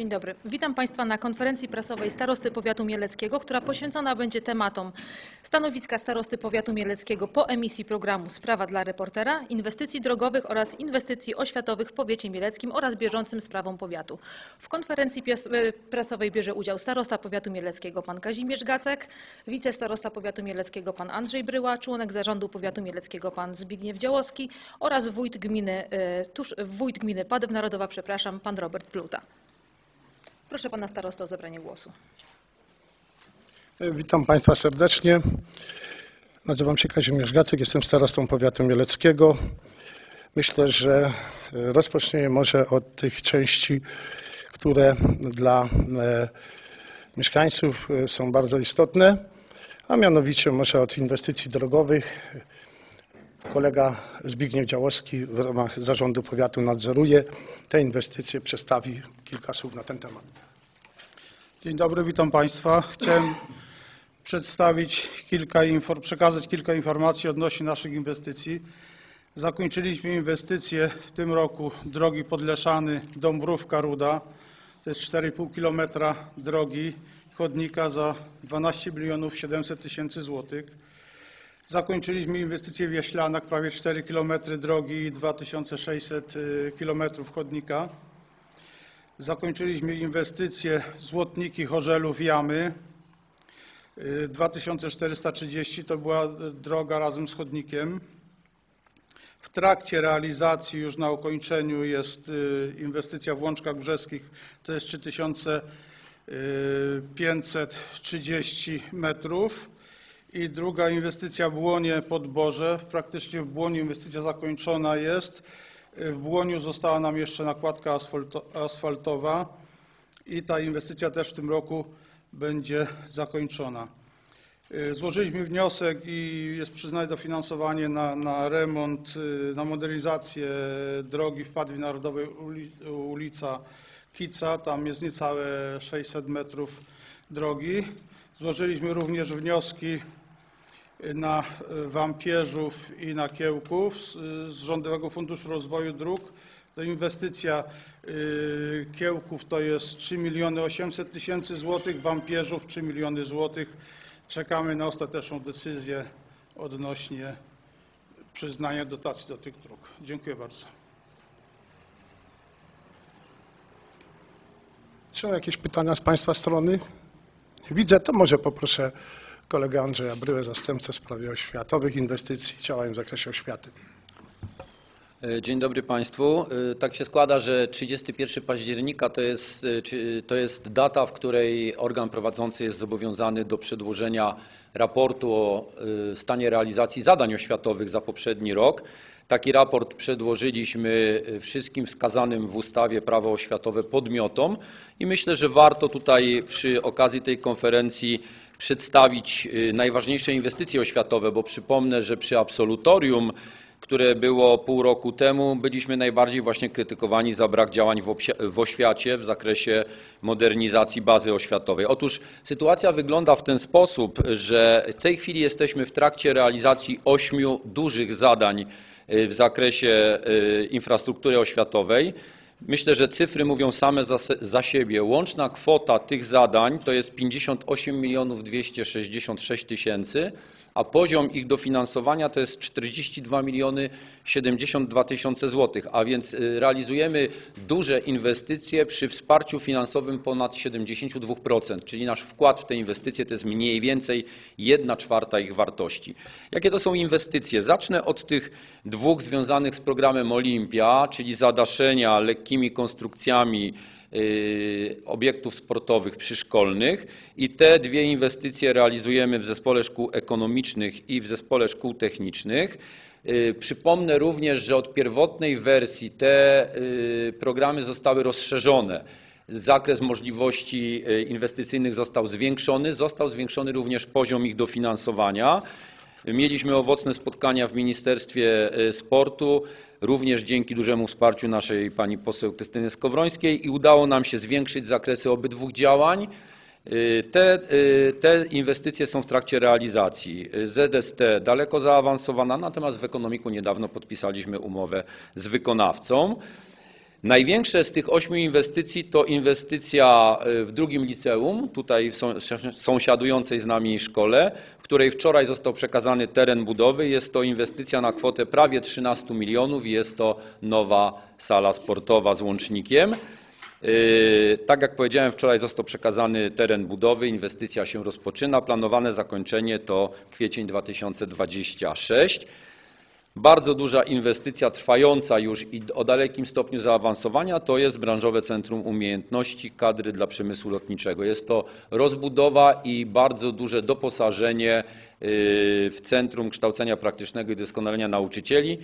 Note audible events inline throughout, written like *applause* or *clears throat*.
Dzień dobry. Witam Państwa na konferencji prasowej Starosty Powiatu Mieleckiego, która poświęcona będzie tematom stanowiska Starosty Powiatu Mieleckiego po emisji programu Sprawa dla reportera, inwestycji drogowych oraz inwestycji oświatowych w powiecie mieleckim oraz bieżącym sprawom powiatu. W konferencji e, prasowej bierze udział starosta Powiatu Mieleckiego pan Kazimierz Gacek, wicestarosta Powiatu Mieleckiego pan Andrzej Bryła, członek zarządu Powiatu Mieleckiego pan Zbigniew Działowski oraz wójt gminy, e, tuż, wójt gminy Padew Narodowa, przepraszam, pan Robert Pluta. Proszę pana starosta o zabranie głosu. Witam Państwa serdecznie. Nazywam się Kazimierz Gacek, jestem starostą powiatu mieleckiego. Myślę, że e, rozpoczniemy może od tych części, które dla e, mieszkańców e, są bardzo istotne, a mianowicie może od inwestycji drogowych. Kolega Zbigniew Działowski w ramach zarządu powiatu nadzoruje te inwestycje, przedstawi kilka słów na ten temat. Dzień dobry, witam Państwa. Chciałem przedstawić kilka przekazać kilka informacji odnośnie naszych inwestycji. Zakończyliśmy inwestycje w tym roku drogi Podleszany, Dąbrówka, Ruda. To jest 4,5 kilometra drogi chodnika za 12 milionów 700 tysięcy złotych. Zakończyliśmy inwestycje w Jaślanach, prawie 4 kilometry drogi i 2600 y, kilometrów chodnika. Zakończyliśmy inwestycje Złotniki, Chorzelów, Jamy. Y, 2430 to była y, droga razem z chodnikiem. W trakcie realizacji już na ukończeniu jest y, inwestycja w Łączkach Brzeskich, to jest 3530 metrów. I druga inwestycja w Błonie Podborze. Praktycznie w Błoniu inwestycja zakończona jest. W Błoniu została nam jeszcze nakładka asfalto- asfaltowa i ta inwestycja też w tym roku będzie zakończona. Y, Złożyliśmy wniosek i jest przyznane dofinansowanie na, na remont, y, na modernizację drogi w Padwie Narodowej uli, ulica Kica. Tam jest niecałe 600 metrów drogi. Złożyliśmy również wnioski na y, Wampierzów i na Kiełków z, Rządowego Funduszu Rozwoju Dróg. To inwestycja y, Kiełków to jest 3 miliony 800 tysięcy złotych, Wampierzów 3 miliony złotych. Czekamy na ostateczną decyzję odnośnie przyznania dotacji do tych dróg. Dziękuję bardzo. Czy są jakieś pytania z Państwa strony? Widzę, to może poproszę kolegę Andrzeja Bryłę, zastępcę w sprawie oświatowych inwestycji, działań w zakresie oświaty. E, Dzień dobry Państwu. E, Tak się składa, że 31 października to jest, e, to jest data, w której organ prowadzący jest zobowiązany do przedłożenia raportu o stanie realizacji zadań oświatowych za poprzedni rok. Taki raport przedłożyliśmy wszystkim wskazanym w ustawie prawo oświatowe podmiotom i myślę, że warto tutaj przy okazji tej konferencji przedstawić e, najważniejsze inwestycje oświatowe, bo przypomnę, że przy absolutorium które było pół roku temu, byliśmy najbardziej właśnie krytykowani za brak działań w oświacie w zakresie modernizacji bazy oświatowej. Otóż sytuacja wygląda w ten sposób, że w tej chwili jesteśmy w trakcie realizacji ośmiu dużych zadań y, w zakresie y, infrastruktury oświatowej. Myślę, że cyfry mówią same za, za siebie. Łączna kwota tych zadań to jest 58 milionów 266 tysięcy, a poziom ich dofinansowania to jest 42 miliony 72 tysiące złotych, a więc y, realizujemy duże inwestycje przy wsparciu finansowym ponad 72%, czyli nasz wkład w te inwestycje to jest mniej więcej 1 czwarta ich wartości. Jakie to są inwestycje? Zacznę od tych dwóch związanych z programem Olimpia, czyli zadaszenia lekkimi konstrukcjami obiektów sportowych przyszkolnych i te dwie inwestycje realizujemy w Zespole Szkół Ekonomicznych i w Zespole Szkół Technicznych. Y, Przypomnę również, że od pierwotnej wersji te y, programy zostały rozszerzone. Zakres możliwości y, inwestycyjnych został zwiększony, został zwiększony również poziom ich dofinansowania. Mieliśmy owocne spotkania w Ministerstwie e, Sportu, również dzięki dużemu wsparciu naszej pani poseł Krystyny Skowrońskiej i udało nam się zwiększyć zakresy obydwu działań. Y, Te, y, te inwestycje są w trakcie realizacji. Y, ZST daleko zaawansowana, natomiast w ekonomiku niedawno podpisaliśmy umowę z wykonawcą. Największe z tych ośmiu inwestycji to inwestycja y, w drugim liceum, tutaj w sąs- sąsiadującej z nami szkole, w której wczoraj został przekazany teren budowy. Jest to inwestycja na kwotę prawie 13 milionów i jest to nowa sala sportowa z łącznikiem. Yy, Tak jak powiedziałem, wczoraj został przekazany teren budowy, inwestycja się rozpoczyna. Planowane zakończenie to kwiecień 2026. Bardzo duża inwestycja trwająca już i o dalekim stopniu zaawansowania to jest branżowe Centrum Umiejętności Kadry dla Przemysłu Lotniczego. Jest to rozbudowa i bardzo duże doposażenie yy, w Centrum Kształcenia Praktycznego i Doskonalenia Nauczycieli.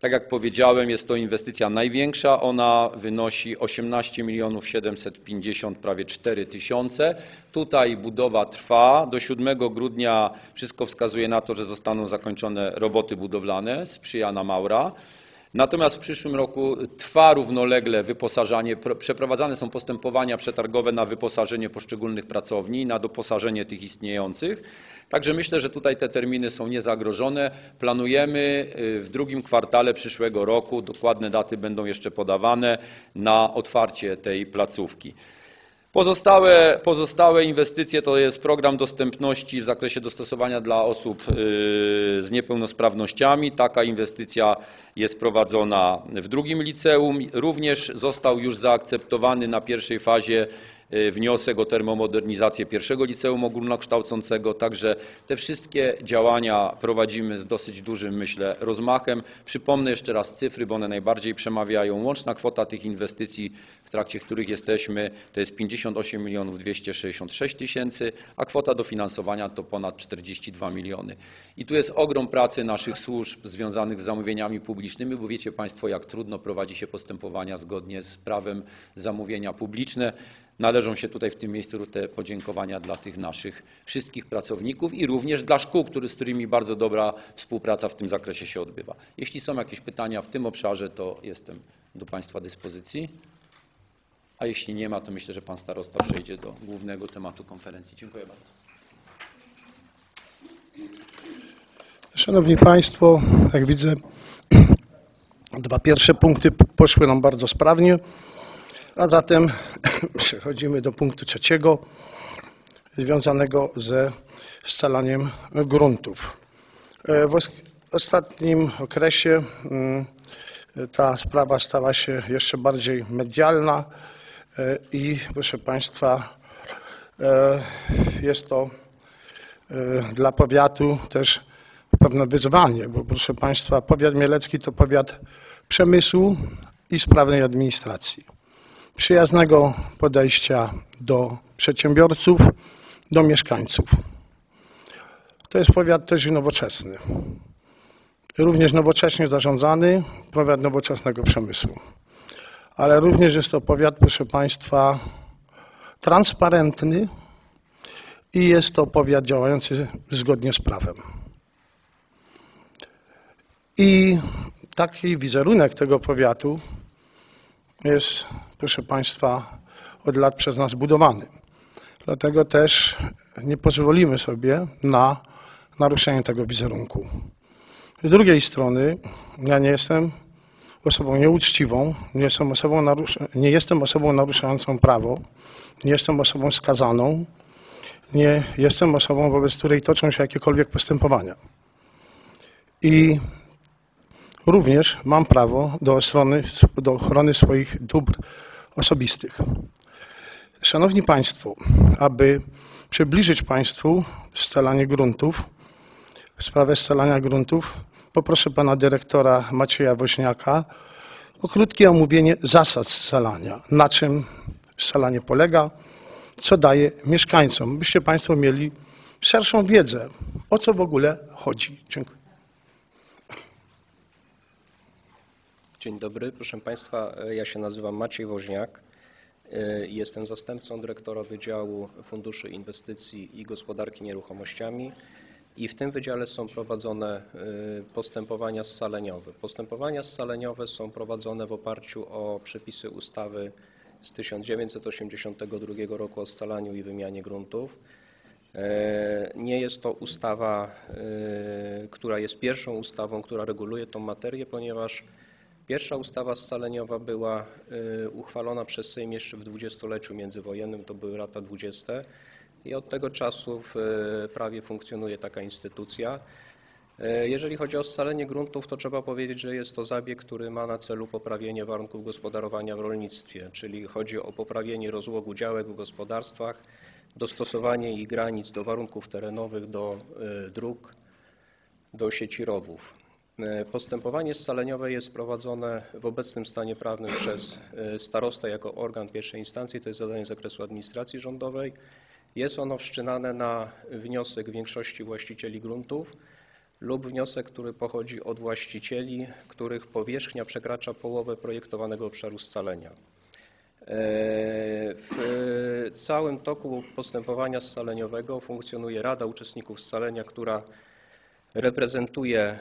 Tak jak powiedziałem, jest to inwestycja największa. Ona wynosi 18 milionów 750, prawie 4 tysiące. Tutaj budowa trwa. Do 7 grudnia wszystko wskazuje na to, że zostaną zakończone roboty budowlane z Przyjana Maura. Natomiast w przyszłym roku trwa równolegle wyposażanie, pro- przeprowadzane są postępowania przetargowe na wyposażenie poszczególnych pracowni, na doposażenie tych istniejących. Także myślę, że tutaj te terminy są niezagrożone. Planujemy y, w drugim kwartale przyszłego roku, dokładne daty będą jeszcze podawane, na otwarcie tej placówki. Pozostałe, pozostałe inwestycje to jest program dostępności w zakresie dostosowania dla osób y, z niepełnosprawnościami. Taka inwestycja jest prowadzona w drugim liceum. Również został już zaakceptowany na pierwszej fazie wniosek o termomodernizację pierwszego liceum ogólnokształcącego. Także te wszystkie działania prowadzimy z dosyć dużym, myślę, rozmachem. Przypomnę jeszcze raz cyfry, bo one najbardziej przemawiają. Łączna kwota tych inwestycji, w trakcie których jesteśmy, to jest 58 milionów 266 tysięcy, a kwota dofinansowania to ponad 42 miliony. I tu jest ogrom pracy naszych służb związanych z zamówieniami publicznymi, bo wiecie Państwo, jak trudno prowadzi się postępowania zgodnie z prawem zamówienia publiczne. Należą się tutaj w tym miejscu te podziękowania dla tych naszych wszystkich pracowników i również dla szkół, który, z którymi bardzo dobra współpraca w tym zakresie się odbywa. Jeśli są jakieś pytania w tym obszarze, to jestem do Państwa dyspozycji. A jeśli nie ma, to myślę, że Pan Starosta przejdzie do głównego tematu konferencji. Dziękuję bardzo. Szanowni Państwo, jak widzę, *clears throat* dwa pierwsze punkty poszły nam bardzo sprawnie, a zatem *coughs* przechodzimy do punktu trzeciego, związanego ze scalaniem gruntów. E, W os- ostatnim okresie mm, ta sprawa stała się jeszcze bardziej medialna e, i proszę Państwa, e, jest to dla powiatu też pewne wyzwanie, bo proszę Państwa, powiat mielecki to powiat przemysłu i sprawnej administracji. Przyjaznego podejścia do przedsiębiorców, do mieszkańców. To jest powiat też nowoczesny. Również nowocześnie zarządzany, powiat nowoczesnego przemysłu. Ale również jest to powiat, proszę Państwa, transparentny i jest to powiat działający zgodnie z prawem. I taki wizerunek tego powiatu jest, proszę Państwa, od lat przez nas budowany. Dlatego też nie pozwolimy sobie na naruszenie tego wizerunku. Z drugiej strony, ja nie jestem osobą nieuczciwą, nie jestem osobą, nie jestem osobą naruszającą prawo, nie jestem osobą skazaną, nie jestem osobą, wobec której toczą się jakiekolwiek postępowania. I również mam prawo do, ochrony, do ochrony swoich dóbr osobistych. Szanowni Państwo, aby przybliżyć Państwu scalanie gruntów, sprawę scalania gruntów, poproszę Pana Dyrektora Macieja Woźniaka o krótkie omówienie zasad scalania, na czym scalanie polega, co daje mieszkańcom, byście Państwo mieli szerszą wiedzę, o co w ogóle chodzi. Dziękuję. Dzień dobry, proszę Państwa. Ja się nazywam Maciej Woźniak. i Jestem zastępcą dyrektora Wydziału Funduszy Inwestycji i Gospodarki Nieruchomościami i w tym wydziale są prowadzone e, postępowania scaleniowe. Postępowania scaleniowe są prowadzone w oparciu o przepisy ustawy z 1982 roku o scalaniu i wymianie gruntów. E, Nie jest to ustawa, która jest pierwszą ustawą, która reguluje tą materię, ponieważ Pierwsza ustawa scaleniowa była y, uchwalona przez Sejm jeszcze w dwudziestoleciu międzywojennym, to były lata dwudzieste i od tego czasu w y, prawie funkcjonuje taka instytucja. Y, Jeżeli chodzi o scalenie gruntów, to trzeba powiedzieć, że jest to zabieg, który ma na celu poprawienie warunków gospodarowania w rolnictwie, czyli chodzi o poprawienie rozłogu działek w gospodarstwach, dostosowanie ich granic do warunków terenowych, do dróg, do sieci rowów. E, Postępowanie scaleniowe jest prowadzone w obecnym stanie prawnym przez e, starostę jako organ pierwszej instancji, to jest zadanie z zakresu administracji rządowej. Jest ono wszczynane na wniosek większości właścicieli gruntów lub wniosek, który pochodzi od właścicieli, których powierzchnia przekracza połowę projektowanego obszaru scalenia. E, W całym toku postępowania scaleniowego funkcjonuje Rada Uczestników Scalenia, która reprezentuje e,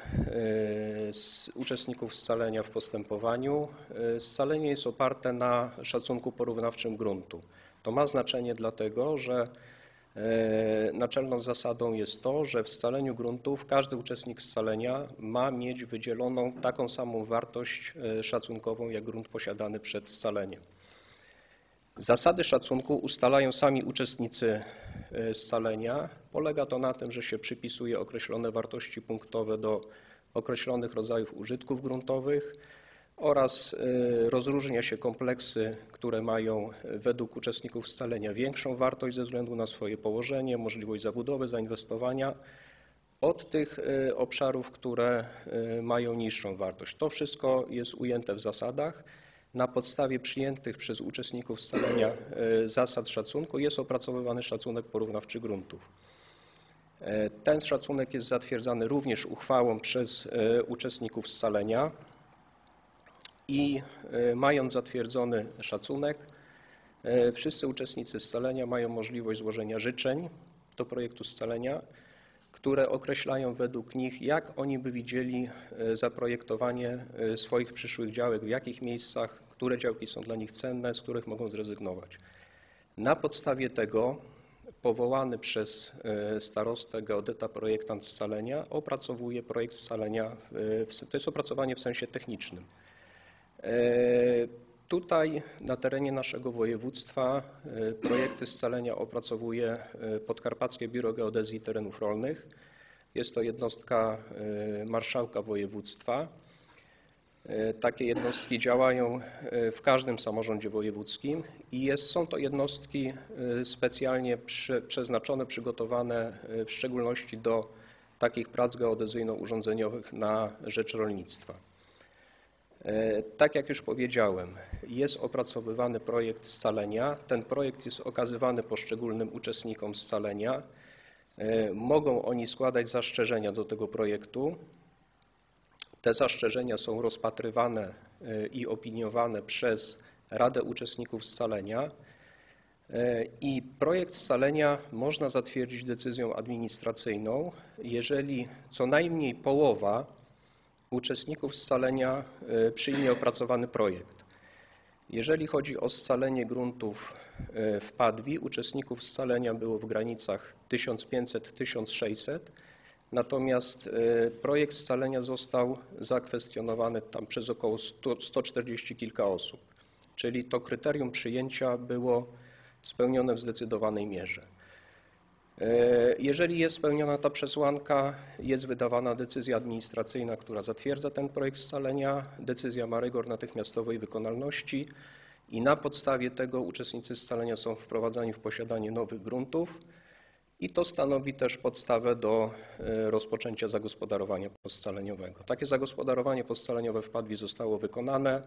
uczestników scalenia w postępowaniu. E, Scalenie jest oparte na szacunku porównawczym gruntu. To ma znaczenie dlatego, że e, naczelną zasadą jest to, że w scaleniu gruntów każdy uczestnik scalenia ma mieć wydzieloną taką samą wartość szacunkową jak grunt posiadany przed scaleniem. Zasady szacunku ustalają sami uczestnicy e, scalenia. Polega to na tym, że się przypisuje określone wartości punktowe do określonych rodzajów użytków gruntowych oraz e, rozróżnia się kompleksy, które mają e, według uczestników scalenia większą wartość ze względu na swoje położenie, możliwość zabudowy, zainwestowania od tych obszarów, które mają niższą wartość. To wszystko jest ujęte w zasadach. Na podstawie przyjętych przez uczestników scalenia e, zasad szacunku jest opracowywany szacunek porównawczy gruntów. E, Ten szacunek jest zatwierdzany również uchwałą przez e, uczestników scalenia i mając zatwierdzony szacunek, wszyscy uczestnicy scalenia mają możliwość złożenia życzeń do projektu scalenia, które określają według nich, jak oni by widzieli e, zaprojektowanie e, swoich przyszłych działek, w jakich miejscach, które działki są dla nich cenne, z których mogą zrezygnować. Na podstawie tego powołany przez e, starostę geodeta projektant scalenia opracowuje projekt scalenia, to jest opracowanie w sensie technicznym. Tutaj na terenie naszego województwa e, projekty scalenia opracowuje e, Podkarpackie Biuro Geodezji Terenów Rolnych. Jest to jednostka e, marszałka województwa. Takie jednostki działają w każdym samorządzie wojewódzkim i jest, są to jednostki specjalnie przy, przeznaczone, przygotowane w szczególności do takich prac geodezyjno-urządzeniowych na rzecz rolnictwa. E, Tak jak już powiedziałem, jest opracowywany projekt scalenia. Ten projekt jest okazywany poszczególnym uczestnikom scalenia. E, Mogą oni składać zastrzeżenia do tego projektu. Te zastrzeżenia są rozpatrywane e, i opiniowane przez Radę Uczestników Scalenia. I projekt scalenia można zatwierdzić decyzją administracyjną, jeżeli co najmniej połowa uczestników scalenia e, przyjmie opracowany projekt. Jeżeli chodzi o scalenie gruntów e, w Padwi, uczestników scalenia było w granicach 1500-1600, natomiast e, projekt scalenia został zakwestionowany tam przez około 100, 140 kilka osób, czyli to kryterium przyjęcia było spełnione w zdecydowanej mierze. E, Jeżeli jest spełniona ta przesłanka, jest wydawana decyzja administracyjna, która zatwierdza ten projekt scalenia. Decyzja ma rygor natychmiastowej wykonalności i na podstawie tego uczestnicy scalenia są wprowadzani w posiadanie nowych gruntów i to stanowi też podstawę do e, rozpoczęcia zagospodarowania postscaleniowego. Takie zagospodarowanie postscaleniowe w Padwie zostało wykonane.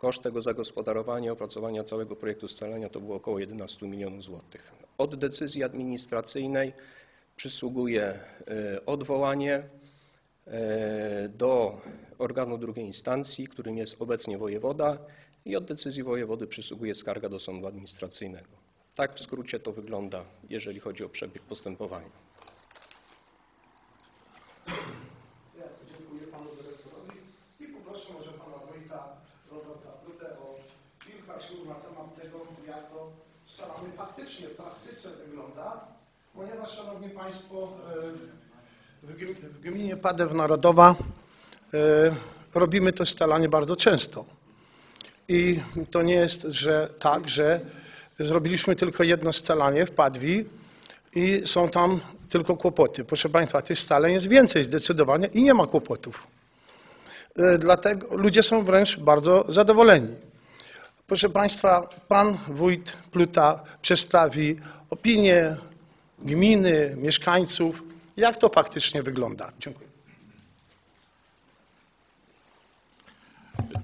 Koszt tego zagospodarowania, opracowania całego projektu scalenia to było około 11 milionów złotych. Od decyzji administracyjnej przysługuje e, odwołanie e, do organu drugiej instancji, którym jest obecnie wojewoda i od decyzji wojewody przysługuje skarga do sądu administracyjnego. Tak w skrócie to wygląda, jeżeli chodzi o przebieg postępowania. Ja dziękuję panu dyrektorowi i poproszę może pana wójta Roberta Plutę o kilka słów na temat tego, jak to staramy faktycznie w praktyce wygląda, ponieważ szanowni państwo, e, w gm- w gminie Padew Narodowa e, robimy to scalanie bardzo często. I to nie jest, że tak, że zrobiliśmy tylko jedno scalanie w Padwi i są tam tylko kłopoty. Proszę Państwa, tych scaleń jest więcej zdecydowanie i nie ma kłopotów. E, Dlatego ludzie są wręcz bardzo zadowoleni. Proszę Państwa, Pan Wójt Pluta przedstawi opinię gminy, mieszkańców, jak to faktycznie wygląda. Dziękuję.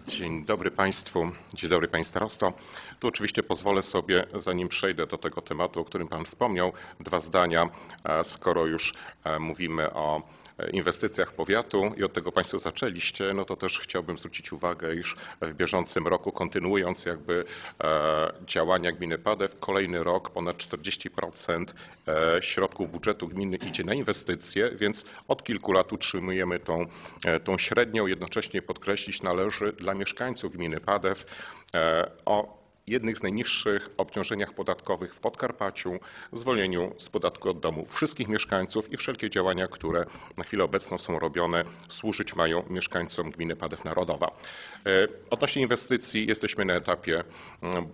Dzień dobry Państwu, dzień dobry Panie Starosto. Tu oczywiście pozwolę sobie, zanim przejdę do tego tematu, o którym Pan wspomniał, dwa zdania, e, skoro już e, mówimy o inwestycjach powiatu i od tego Państwo zaczęliście, no to też chciałbym zwrócić uwagę, iż w bieżącym roku, kontynuując jakby e, działania gminy Padew, kolejny rok ponad 40% e, środków budżetu gminy idzie na inwestycje, więc od kilku lat utrzymujemy tą, e, tą średnią. Jednocześnie podkreślić należy dla mieszkańców gminy Padew o jednych z najniższych obciążeniach podatkowych w Podkarpaciu, zwolnieniu z podatku od domu wszystkich mieszkańców i wszelkie działania, które na chwilę obecną są robione, służyć mają mieszkańcom gminy Padew Narodowa. E, Odnośnie inwestycji jesteśmy na etapie mm,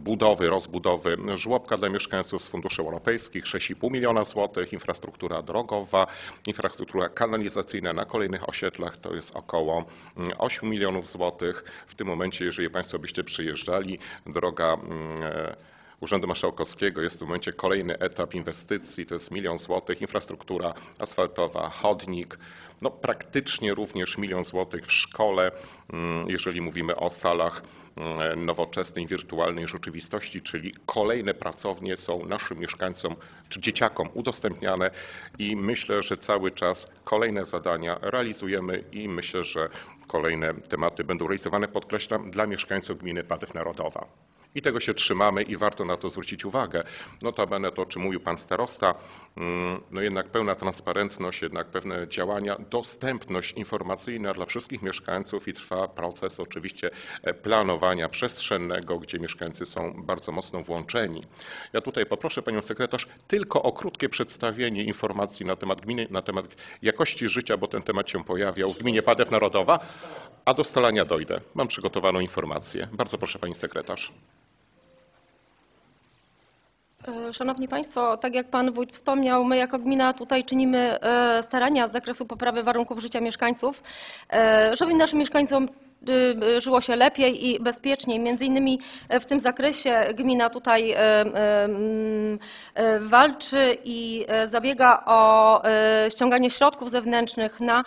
budowy, rozbudowy żłobka dla mieszkańców z funduszy europejskich 6,5 miliona złotych, infrastruktura drogowa, infrastruktura kanalizacyjna na kolejnych osiedlach to jest około mm, 8 milionów złotych. W tym momencie, jeżeli Państwo byście przyjeżdżali, droga mm, e, Urzędu Marszałkowskiego jest w tym momencie kolejny etap inwestycji, to jest milion złotych, infrastruktura asfaltowa, chodnik, no praktycznie również milion złotych w szkole, mm, jeżeli mówimy o salach mm, nowoczesnej, wirtualnej rzeczywistości, czyli kolejne pracownie są naszym mieszkańcom czy dzieciakom udostępniane i myślę, że cały czas kolejne zadania realizujemy i myślę, że kolejne tematy będą realizowane, podkreślam, dla mieszkańców gminy Padew Narodowa. I tego się trzymamy i warto na to zwrócić uwagę. Notabene to, o czym mówił pan starosta, mm, no jednak pełna transparentność, jednak pewne działania, dostępność informacyjna dla wszystkich mieszkańców i trwa proces oczywiście e, planowania przestrzennego, gdzie mieszkańcy są bardzo mocno włączeni. Ja tutaj poproszę panią sekretarz tylko o krótkie przedstawienie informacji na temat gminy, na temat jakości życia, bo ten temat się pojawiał w gminie Padew Narodowa, a do scalania dojdę. Mam przygotowaną informację. Bardzo proszę pani sekretarz. E, Szanowni Państwo, tak jak Pan Wójt wspomniał, my jako gmina tutaj czynimy e, starania z zakresu poprawy warunków życia mieszkańców, e, żeby naszym mieszkańcom żyło się lepiej i bezpieczniej. Między innymi e, w tym zakresie gmina tutaj e, e, walczy i zabiega o ściąganie środków zewnętrznych na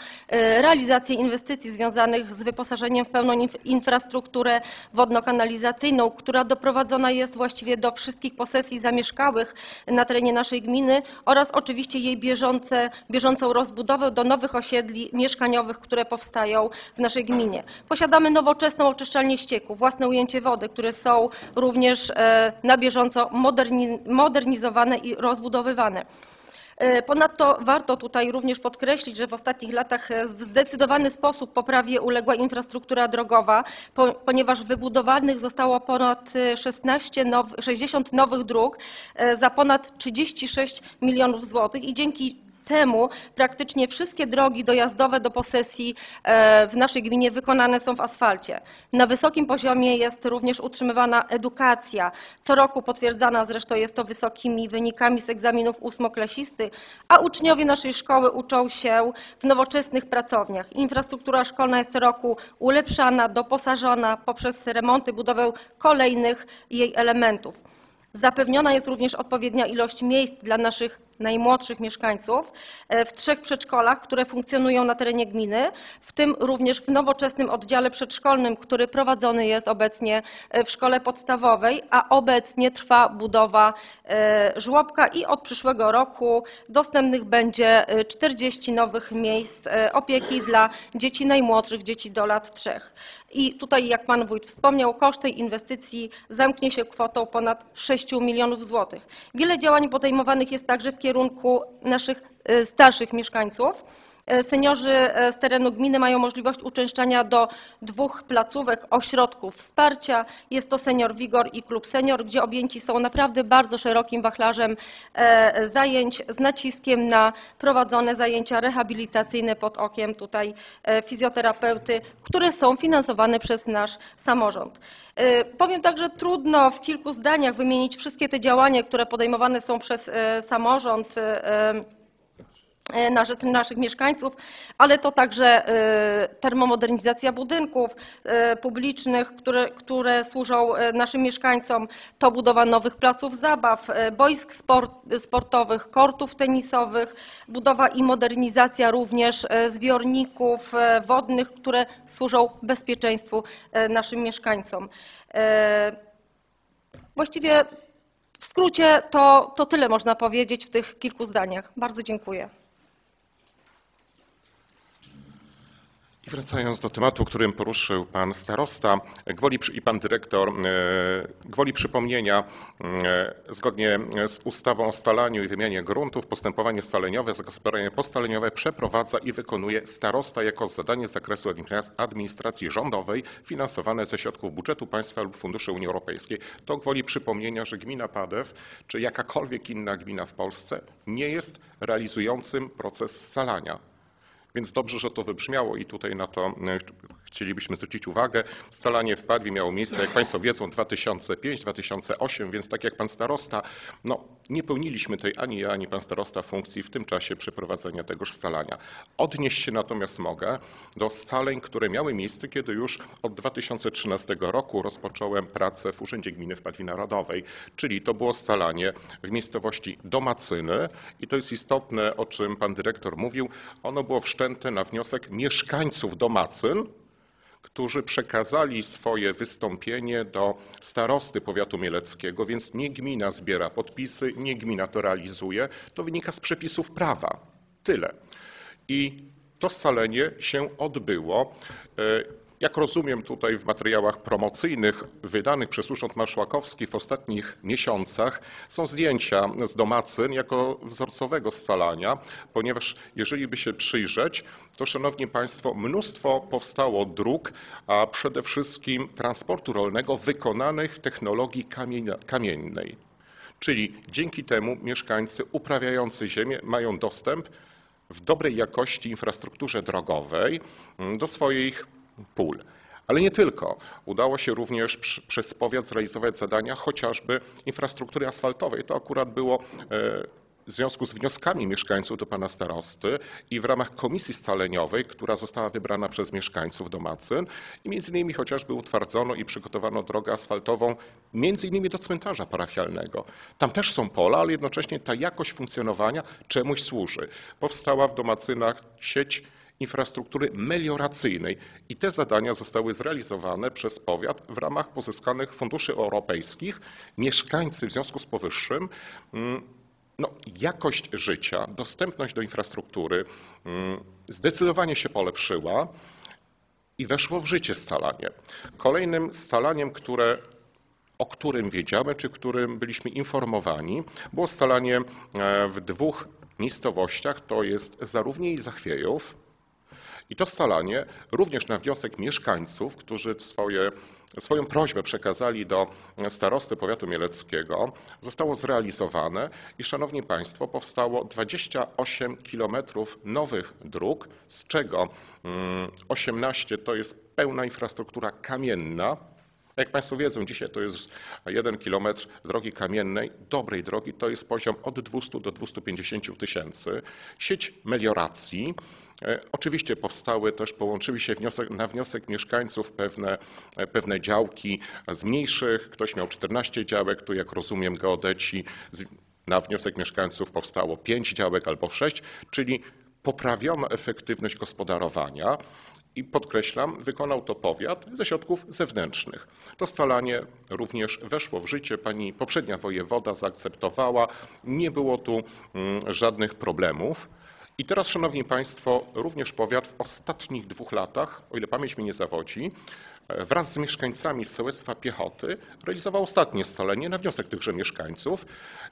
realizację inwestycji związanych z wyposażeniem w pełną inf- infrastrukturę wodno-kanalizacyjną, która doprowadzona jest właściwie do wszystkich posesji zamieszkałych na terenie naszej gminy oraz oczywiście jej bieżące, bieżącą rozbudowę do nowych osiedli mieszkaniowych, które powstają w naszej gminie. Posiadamy nowoczesną oczyszczalnię ścieków, własne ujęcie wody, które są również e, na bieżąco moderni, modernizowane i rozbudowywane. E, Ponadto warto tutaj również podkreślić, że w ostatnich latach e, w zdecydowany sposób poprawie uległa infrastruktura drogowa, po, ponieważ wybudowanych zostało ponad e, 16 now, 60 nowych dróg za ponad 36 milionów złotych i dzięki temu praktycznie wszystkie drogi dojazdowe do posesji e, w naszej gminie wykonane są w asfalcie. Na wysokim poziomie jest również utrzymywana edukacja. Co roku potwierdzana zresztą jest to wysokimi wynikami z egzaminów ósmoklasisty, a uczniowie naszej szkoły uczą się w nowoczesnych pracowniach. Infrastruktura szkolna jest co roku ulepszana, doposażona poprzez remonty, budowę kolejnych jej elementów. Zapewniona jest również odpowiednia ilość miejsc dla naszych najmłodszych mieszkańców e, w trzech przedszkolach, które funkcjonują na terenie gminy, w tym również w nowoczesnym oddziale przedszkolnym, który prowadzony jest obecnie e, w szkole podstawowej, a obecnie trwa budowa e, żłobka i od przyszłego roku dostępnych będzie e, 40 nowych miejsc opieki dla dzieci najmłodszych, dzieci do lat trzech. I tutaj, jak pan wójt wspomniał, koszt tej inwestycji zamknie się kwotą ponad 6 milionów złotych. Wiele działań podejmowanych jest także w kierunku naszych e, starszych mieszkańców. E, Seniorzy e, z terenu gminy mają możliwość uczęszczania do dwóch placówek ośrodków wsparcia. Jest to Senior Wigor i Klub Senior, gdzie objęci są naprawdę bardzo szerokim wachlarzem e, zajęć z naciskiem na prowadzone zajęcia rehabilitacyjne pod okiem tutaj fizjoterapeuty, które są finansowane przez nasz samorząd. Powiem tak, że trudno w kilku zdaniach wymienić wszystkie te działania, które podejmowane są przez samorząd. E, na naszych mieszkańców, ale to także e, termomodernizacja budynków e, publicznych, które, które służą naszym mieszkańcom, to budowa nowych placów zabaw, boisk sport, sportowych, kortów tenisowych, budowa i modernizacja również zbiorników wodnych, które służą bezpieczeństwu naszym mieszkańcom. Właściwie w skrócie to, to tyle można powiedzieć w tych kilku zdaniach. Bardzo dziękuję. I wracając do tematu, którym poruszył pan starosta gwoli, i pan dyrektor, e, gwoli przypomnienia, e, zgodnie z ustawą o scalaniu i wymianie gruntów, postępowanie scaleniowe, zagospodarowanie postaleniowe przeprowadza i wykonuje starosta jako zadanie z zakresu administrac- administracji rządowej finansowane ze środków budżetu państwa lub funduszy Unii Europejskiej. To gwoli przypomnienia, że gmina Padew, czy jakakolwiek inna gmina w Polsce nie jest realizującym proces scalania. Więc dobrze, że to wybrzmiało i tutaj na to e, chcielibyśmy zwrócić uwagę. Scalanie w Padwie miało miejsce, jak Państwo wiedzą, 2005-2008, więc tak jak Pan Starosta, no nie pełniliśmy tej ani ja, ani Pan Starosta funkcji w tym czasie przeprowadzenia tegoż scalania. Odnieść się natomiast mogę do scaleń, które miały miejsce, kiedy już od 2013 roku rozpocząłem pracę w Urzędzie Gminy w Padwie Narodowej, czyli to było scalanie w miejscowości Domacyny i to jest istotne, o czym Pan Dyrektor mówił. Ono było wszczęte na wniosek mieszkańców Domacyn, którzy przekazali swoje wystąpienie do starosty powiatu mieleckiego, więc nie gmina zbiera podpisy, nie gmina to realizuje. To wynika z przepisów prawa. Tyle. I to scalenie się odbyło. Jak rozumiem tutaj w materiałach promocyjnych wydanych przez Urząd Marszałkowski w ostatnich miesiącach są zdjęcia z Domacyn jako wzorcowego scalania, ponieważ jeżeli by się przyjrzeć, to szanowni państwo, mnóstwo powstało dróg, a przede wszystkim transportu rolnego wykonanych w technologii kamiennej. Czyli dzięki temu mieszkańcy uprawiający ziemię mają dostęp w dobrej jakości infrastrukturze drogowej do swoich pól. Ale nie tylko. Udało się również przez powiat zrealizować zadania chociażby infrastruktury asfaltowej. To akurat było e, w związku z wnioskami mieszkańców do pana starosty i w ramach komisji scaleniowej, która została wybrana przez mieszkańców Domacyn i między innymi chociażby utwardzono i przygotowano drogę asfaltową między innymi do cmentarza parafialnego. Tam też są pola, ale jednocześnie ta jakość funkcjonowania czemuś służy. Powstała w Domacynach sieć infrastruktury melioracyjnej i te zadania zostały zrealizowane przez powiat w ramach pozyskanych funduszy europejskich. Mieszkańcy w związku z powyższym mm, no, jakość życia, dostępność do infrastruktury mm, zdecydowanie się polepszyła i weszło w życie scalanie. Kolejnym scalaniem, które, o którym wiedziamy, czy którym byliśmy informowani, było scalanie e, w dwóch miejscowościach, to jest Zarównie i Zachwiejów. I to scalanie również na wniosek mieszkańców, którzy swoje, swoją prośbę przekazali do starosty powiatu mieleckiego, zostało zrealizowane i szanowni państwo, powstało 28 kilometrów nowych dróg, z czego mm, 18 to jest pełna infrastruktura kamienna, jak Państwo wiedzą, dzisiaj to jest jeden kilometr drogi kamiennej, dobrej drogi, to jest poziom od 200 do 250 tysięcy. Sieć melioracji. E, Oczywiście powstały też, połączyły się wniosek, na wniosek mieszkańców pewne, e, pewne działki z mniejszych. Ktoś miał 14 działek, tu jak rozumiem geodeci na wniosek mieszkańców powstało 5 działek albo 6, czyli poprawiono efektywność gospodarowania i podkreślam, wykonał to powiat ze środków zewnętrznych. To scalanie również weszło w życie, pani poprzednia wojewoda zaakceptowała, nie było tu mm, żadnych problemów. I teraz, szanowni państwo, również powiat w ostatnich dwóch latach, o ile pamięć mnie nie zawodzi, e, wraz z mieszkańcami sołectwa piechoty realizował ostatnie scalenie na wniosek tychże mieszkańców.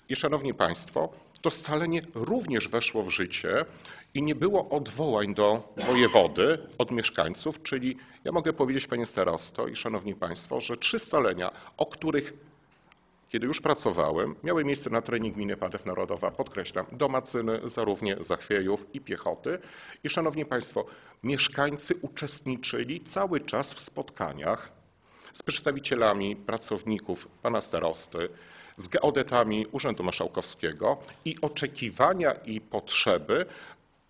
I szanowni państwo, to scalenie również weszło w życie i nie było odwołań do wojewody od mieszkańców, czyli ja mogę powiedzieć, panie starosto i szanowni państwo, że trzy scalenia, o których kiedy już pracowałem, miały miejsce na terenie gminy Padew Narodowa, podkreślam, do Macyny, zarówno Zachwiejów i Piechoty. I szanowni państwo, mieszkańcy uczestniczyli cały czas w spotkaniach z przedstawicielami pracowników pana starosty, z geodetami Urzędu Marszałkowskiego i oczekiwania i potrzeby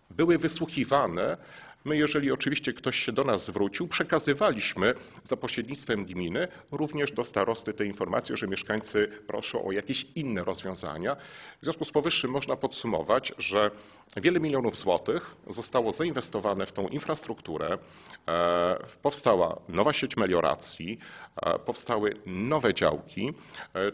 były wysłuchiwane. My, jeżeli oczywiście ktoś się do nas zwrócił, przekazywaliśmy za pośrednictwem gminy również do starosty te informacje, że mieszkańcy proszą o jakieś inne rozwiązania. W związku z powyższym można podsumować, że wiele milionów złotych zostało zainwestowane w tą infrastrukturę. E, Powstała nowa sieć melioracji, e, powstały nowe działki. E,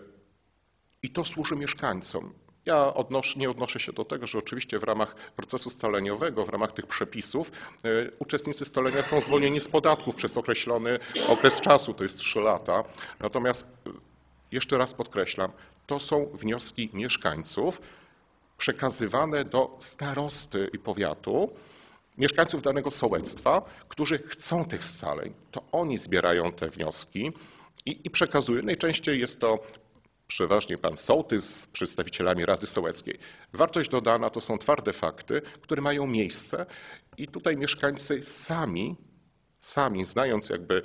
i to służy mieszkańcom. Ja nie odnoszę się do tego, że oczywiście w ramach procesu scaleniowego, w ramach tych przepisów e, uczestnicy scalenia są zwolnieni z podatków przez określony okres czasu, to jest 3 lata. Natomiast e, jeszcze raz podkreślam, to są wnioski mieszkańców przekazywane do starosty i powiatu, mieszkańców danego sołectwa, którzy chcą tych scaleń. To oni zbierają te wnioski i, i przekazują. Najczęściej jest to przeważnie pan sołtys z przedstawicielami Rady Sołeckiej. Wartość dodana to są twarde fakty, które mają miejsce i tutaj mieszkańcy sami, sami znając jakby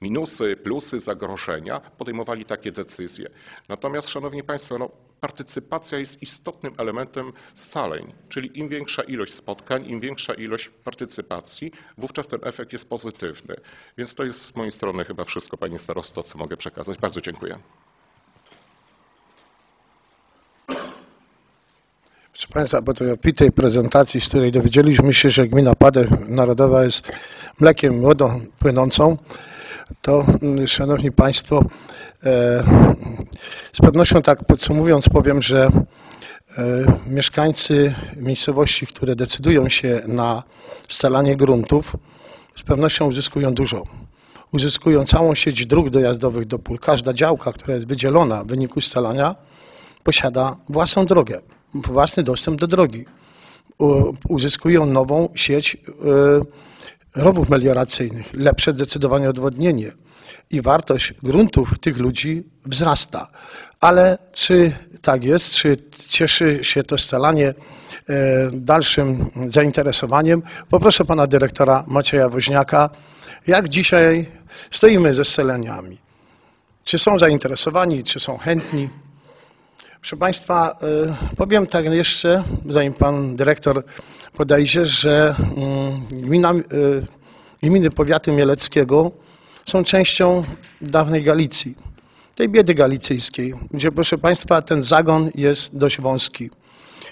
minusy, plusy, zagrożenia, podejmowali takie decyzje. Natomiast, szanowni państwo, no, partycypacja jest istotnym elementem scaleń, czyli im większa ilość spotkań, im większa ilość partycypacji, wówczas ten efekt jest pozytywny. Więc to jest z mojej strony chyba wszystko, panie starosto, co mogę przekazać. Bardzo dziękuję. Proszę Państwa, po tej opitej prezentacji, z której dowiedzieliśmy się, że gmina Padew Narodowa jest mlekiem młodą płynącą, to mm, Szanowni Państwo, e, z pewnością tak podsumowując powiem, że e, mieszkańcy miejscowości, które decydują się na scalanie gruntów, z pewnością uzyskują dużo. Uzyskują całą sieć dróg dojazdowych do pól. Każda działka, która jest wydzielona w wyniku scalania, posiada własną drogę, własny dostęp do drogi. Uzyskują nową sieć y, rowów melioracyjnych, lepsze zdecydowanie odwodnienie i wartość gruntów tych ludzi wzrasta. Ale czy tak jest, czy cieszy się to scalanie e, dalszym zainteresowaniem? Poproszę pana dyrektora Macieja Woźniaka, jak dzisiaj stoimy ze scaleniami? Czy są zainteresowani, czy są chętni? Proszę Państwa, y, powiem tak jeszcze, zanim Pan Dyrektor podejdzie, że mm, gmina, y, gminy powiatu mieleckiego są częścią dawnej Galicji, tej biedy galicyjskiej, gdzie proszę Państwa ten zagon jest dość wąski.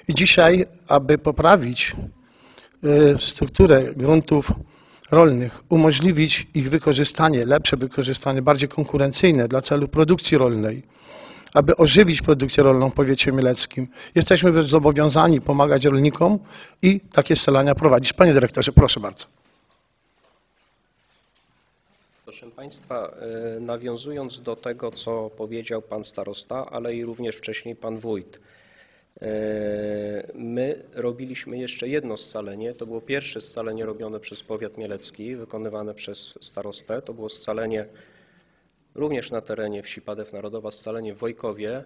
I dzisiaj, aby poprawić y, strukturę gruntów rolnych, umożliwić ich wykorzystanie, lepsze wykorzystanie, bardziej konkurencyjne dla celów produkcji rolnej, aby ożywić produkcję rolną w powiecie mieleckim. Jesteśmy zobowiązani pomagać rolnikom i takie scalania prowadzić. Panie dyrektorze, proszę bardzo. Proszę Państwa, e, nawiązując do tego, co powiedział Pan Starosta, ale i również wcześniej Pan Wójt, e, my robiliśmy jeszcze jedno scalenie. To było pierwsze scalenie robione przez powiat mielecki, wykonywane przez starostę. To było scalenie również na terenie wsi Padew Narodowa, scalenie w Wojkowie.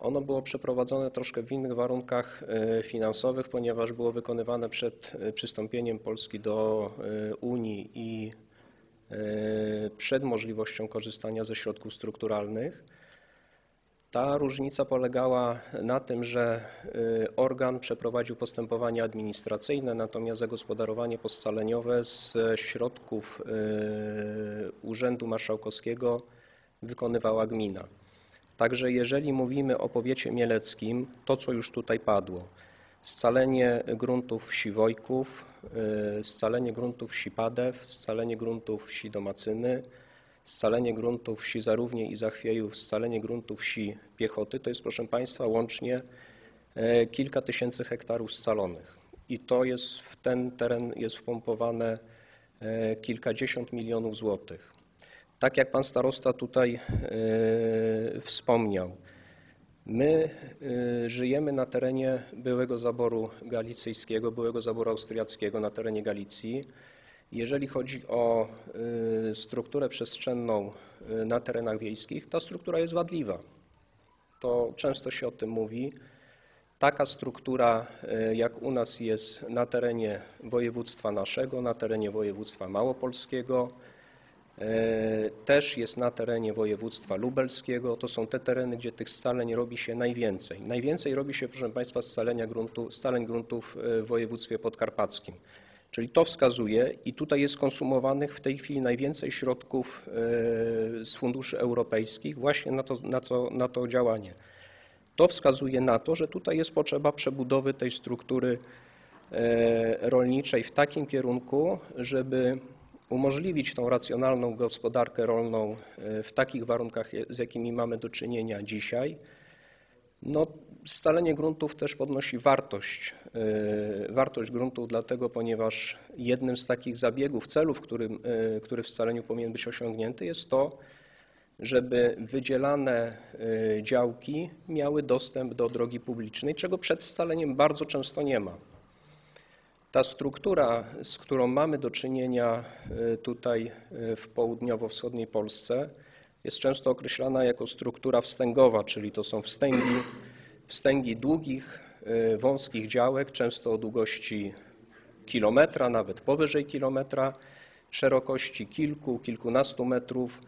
Ono było przeprowadzone troszkę w innych warunkach e, finansowych, ponieważ było wykonywane przed e, przystąpieniem Polski do e, Unii i przed możliwością korzystania ze środków strukturalnych. Ta różnica polegała na tym, że organ przeprowadził postępowanie administracyjne, natomiast zagospodarowanie poscaleniowe z środków Urzędu Marszałkowskiego wykonywała gmina. Także jeżeli mówimy o powiecie mieleckim, to co już tutaj padło, scalenie gruntów wsi Wojków, y, scalenie gruntów wsi Padew, scalenie gruntów wsi Domacyny, scalenie gruntów wsi Zarównie i Zachwiejów, scalenie gruntów wsi Piechoty, to jest proszę Państwa łącznie e, kilka tysięcy hektarów scalonych. I to jest, w ten teren jest wpompowane e, kilkadziesiąt milionów złotych. Tak jak Pan Starosta tutaj e, wspomniał, My y, żyjemy na terenie byłego zaboru galicyjskiego, byłego zaboru austriackiego na terenie Galicji. Jeżeli chodzi o y, strukturę przestrzenną na terenach wiejskich, ta struktura jest wadliwa. To często się o tym mówi. Taka struktura, jak u nas jest na terenie województwa naszego, na terenie województwa małopolskiego, E, Też jest na terenie województwa lubelskiego. To są te tereny, gdzie tych scaleń robi się najwięcej. Najwięcej robi się, proszę Państwa, scalenia gruntu, scaleń gruntów e, w województwie podkarpackim. Czyli to wskazuje i tutaj jest konsumowanych w tej chwili najwięcej środków e, z funduszy europejskich właśnie na to, na to, na to działanie. To wskazuje na to, że tutaj jest potrzeba przebudowy tej struktury e, rolniczej w takim kierunku, żeby umożliwić tą racjonalną gospodarkę rolną e, w takich warunkach, z jakimi mamy do czynienia dzisiaj. No, scalenie gruntów też podnosi wartość, e, wartość gruntów, dlatego ponieważ jednym z takich zabiegów, celów, którym, e, który w scaleniu powinien być osiągnięty, jest to, żeby wydzielane działki miały dostęp do drogi publicznej, czego przed scaleniem bardzo często nie ma. Ta struktura, z którą mamy do czynienia e, tutaj e, w południowo-wschodniej Polsce, jest często określana jako struktura wstęgowa, czyli to są wstęgi, wstęgi długich, e, wąskich działek, często o długości kilometra, nawet powyżej kilometra, szerokości kilku, kilkunastu metrów.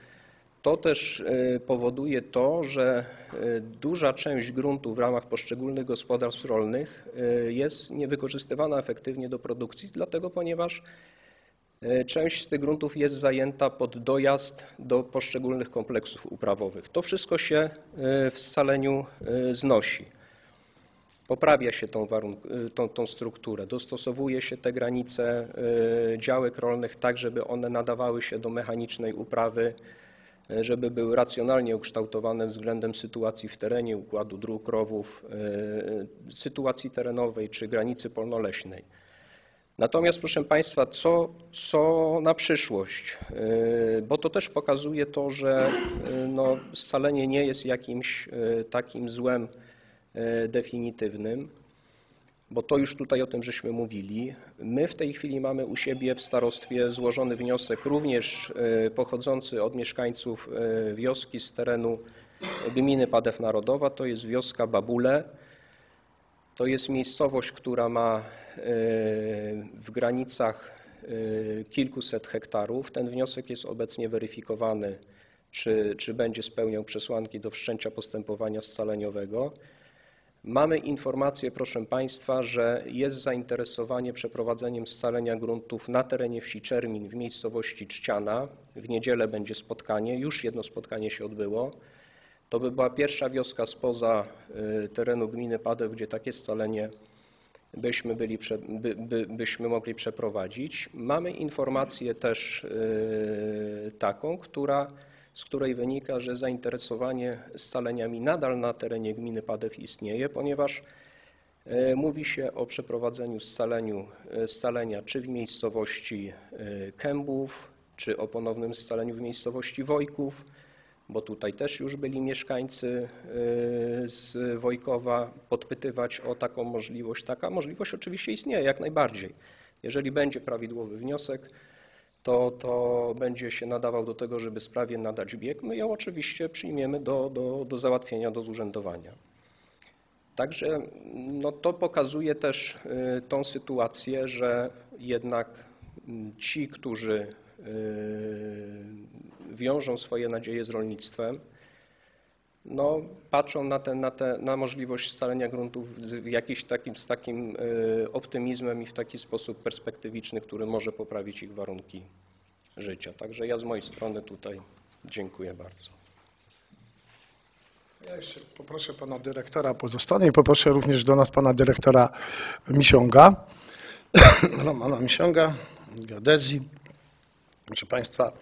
To też e, powoduje to, że e, duża część gruntu w ramach poszczególnych gospodarstw rolnych e, jest niewykorzystywana efektywnie do produkcji, dlatego ponieważ część z tych gruntów jest zajęta pod dojazd do poszczególnych kompleksów uprawowych. To wszystko się w scaleniu znosi. Poprawia się tą, tą, tą strukturę, dostosowuje się te granice działek rolnych tak, żeby one nadawały się do mechanicznej uprawy, żeby były racjonalnie ukształtowane względem sytuacji w terenie, układu dróg, rowów, y, sytuacji terenowej czy granicy polnoleśnej. Natomiast, proszę Państwa, co, co na przyszłość? Yy, Bo to też pokazuje to, że yy, no, scalenie nie jest jakimś takim złem definitywnym, bo to już tutaj o tym żeśmy mówili. My w tej chwili mamy u siebie w starostwie złożony wniosek, również yy, pochodzący od mieszkańców yy, wioski z terenu gminy Padew Narodowa, to jest wioska Babule. To jest miejscowość, która ma e, w granicach kilkuset hektarów. Ten wniosek jest obecnie weryfikowany, czy, czy będzie spełniał przesłanki do wszczęcia postępowania scaleniowego. Mamy informację, proszę Państwa, że jest zainteresowanie przeprowadzeniem scalenia gruntów na terenie wsi Czermin w miejscowości Czciana. W niedzielę będzie spotkanie, już jedno spotkanie się odbyło. To by była pierwsza wioska spoza y, terenu gminy Padew, gdzie takie scalenie byśmy, byli, by, by, byśmy mogli przeprowadzić. Mamy informację też y, taką, która, z której wynika, że zainteresowanie scaleniami nadal na terenie gminy Padew istnieje, ponieważ y, mówi się o przeprowadzeniu scaleniu, y, scalenia czy w miejscowości y, Kębów, czy o ponownym scaleniu w miejscowości Wojków, bo tutaj też już byli mieszkańcy z Wojkowa podpytywać o taką możliwość. Taka możliwość oczywiście istnieje jak najbardziej. Jeżeli będzie prawidłowy wniosek, to, to będzie się nadawał do tego, żeby sprawie nadać bieg. My ją oczywiście przyjmiemy do, do, do załatwienia, do zurzędowania. Także no, to pokazuje też y, tą sytuację, że jednak mm, ci, którzy y, wiążą swoje nadzieje z rolnictwem, no, patrzą na, te, na, te, na możliwość scalenia gruntów z, jakiś takim, z takim y, optymizmem i w taki sposób perspektywiczny, który może poprawić ich warunki życia. Także ja z mojej strony tutaj dziękuję bardzo. Ja jeszcze poproszę pana dyrektora pozostanie i poproszę również do nas pana dyrektora Misiąga, *coughs* Romana Misiąga, geodezji. Proszę państwa,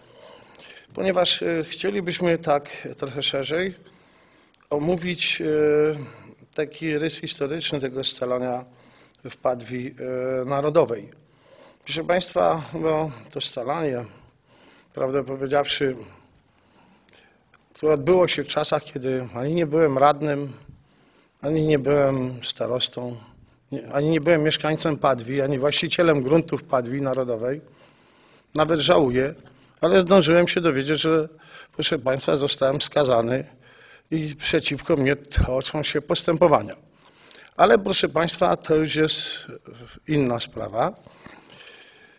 ponieważ e, chcielibyśmy tak trochę szerzej omówić e, taki rys historyczny tego scalania w Padwi e, Narodowej. Proszę państwa, no, to scalanie, prawdę powiedziawszy, które odbyło się w czasach, kiedy ani nie byłem radnym, ani nie byłem starostą, ani nie byłem mieszkańcem Padwi, ani właścicielem gruntów Padwi Narodowej. Nawet żałuję, ale zdążyłem się dowiedzieć, że proszę Państwa, zostałem skazany i przeciwko mnie toczą się postępowania. Ale proszę Państwa, to już jest inna sprawa.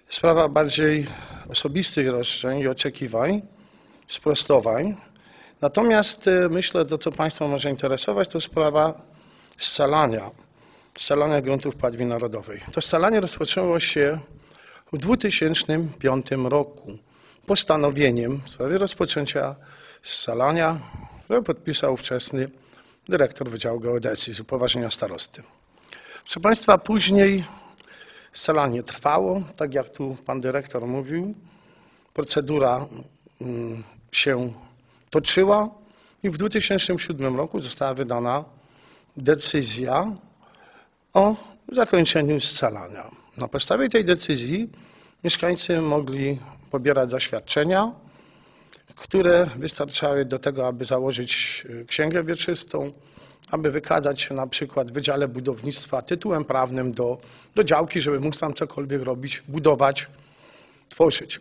Sprawa bardziej osobistych roszczeń i oczekiwań, sprostowań. Natomiast e, myślę, to co Państwa może interesować, to sprawa scalania, scalania gruntów Padwi Narodowej. To scalanie rozpoczęło się w 2005 roku postanowieniem w sprawie rozpoczęcia scalania, które podpisał ówczesny dyrektor Wydziału Geodezji z upoważnienia starosty. Proszę Państwa, później scalanie trwało, tak jak tu Pan Dyrektor mówił. Procedura mm, się toczyła i w 2007 roku została wydana decyzja o zakończeniu scalania. Na podstawie tej decyzji mieszkańcy mogli pobierać zaświadczenia, które wystarczały do tego, aby założyć y, księgę wieczystą, aby wykazać się na przykład w Wydziale Budownictwa tytułem prawnym do, do działki, żeby móc tam cokolwiek robić, budować, tworzyć.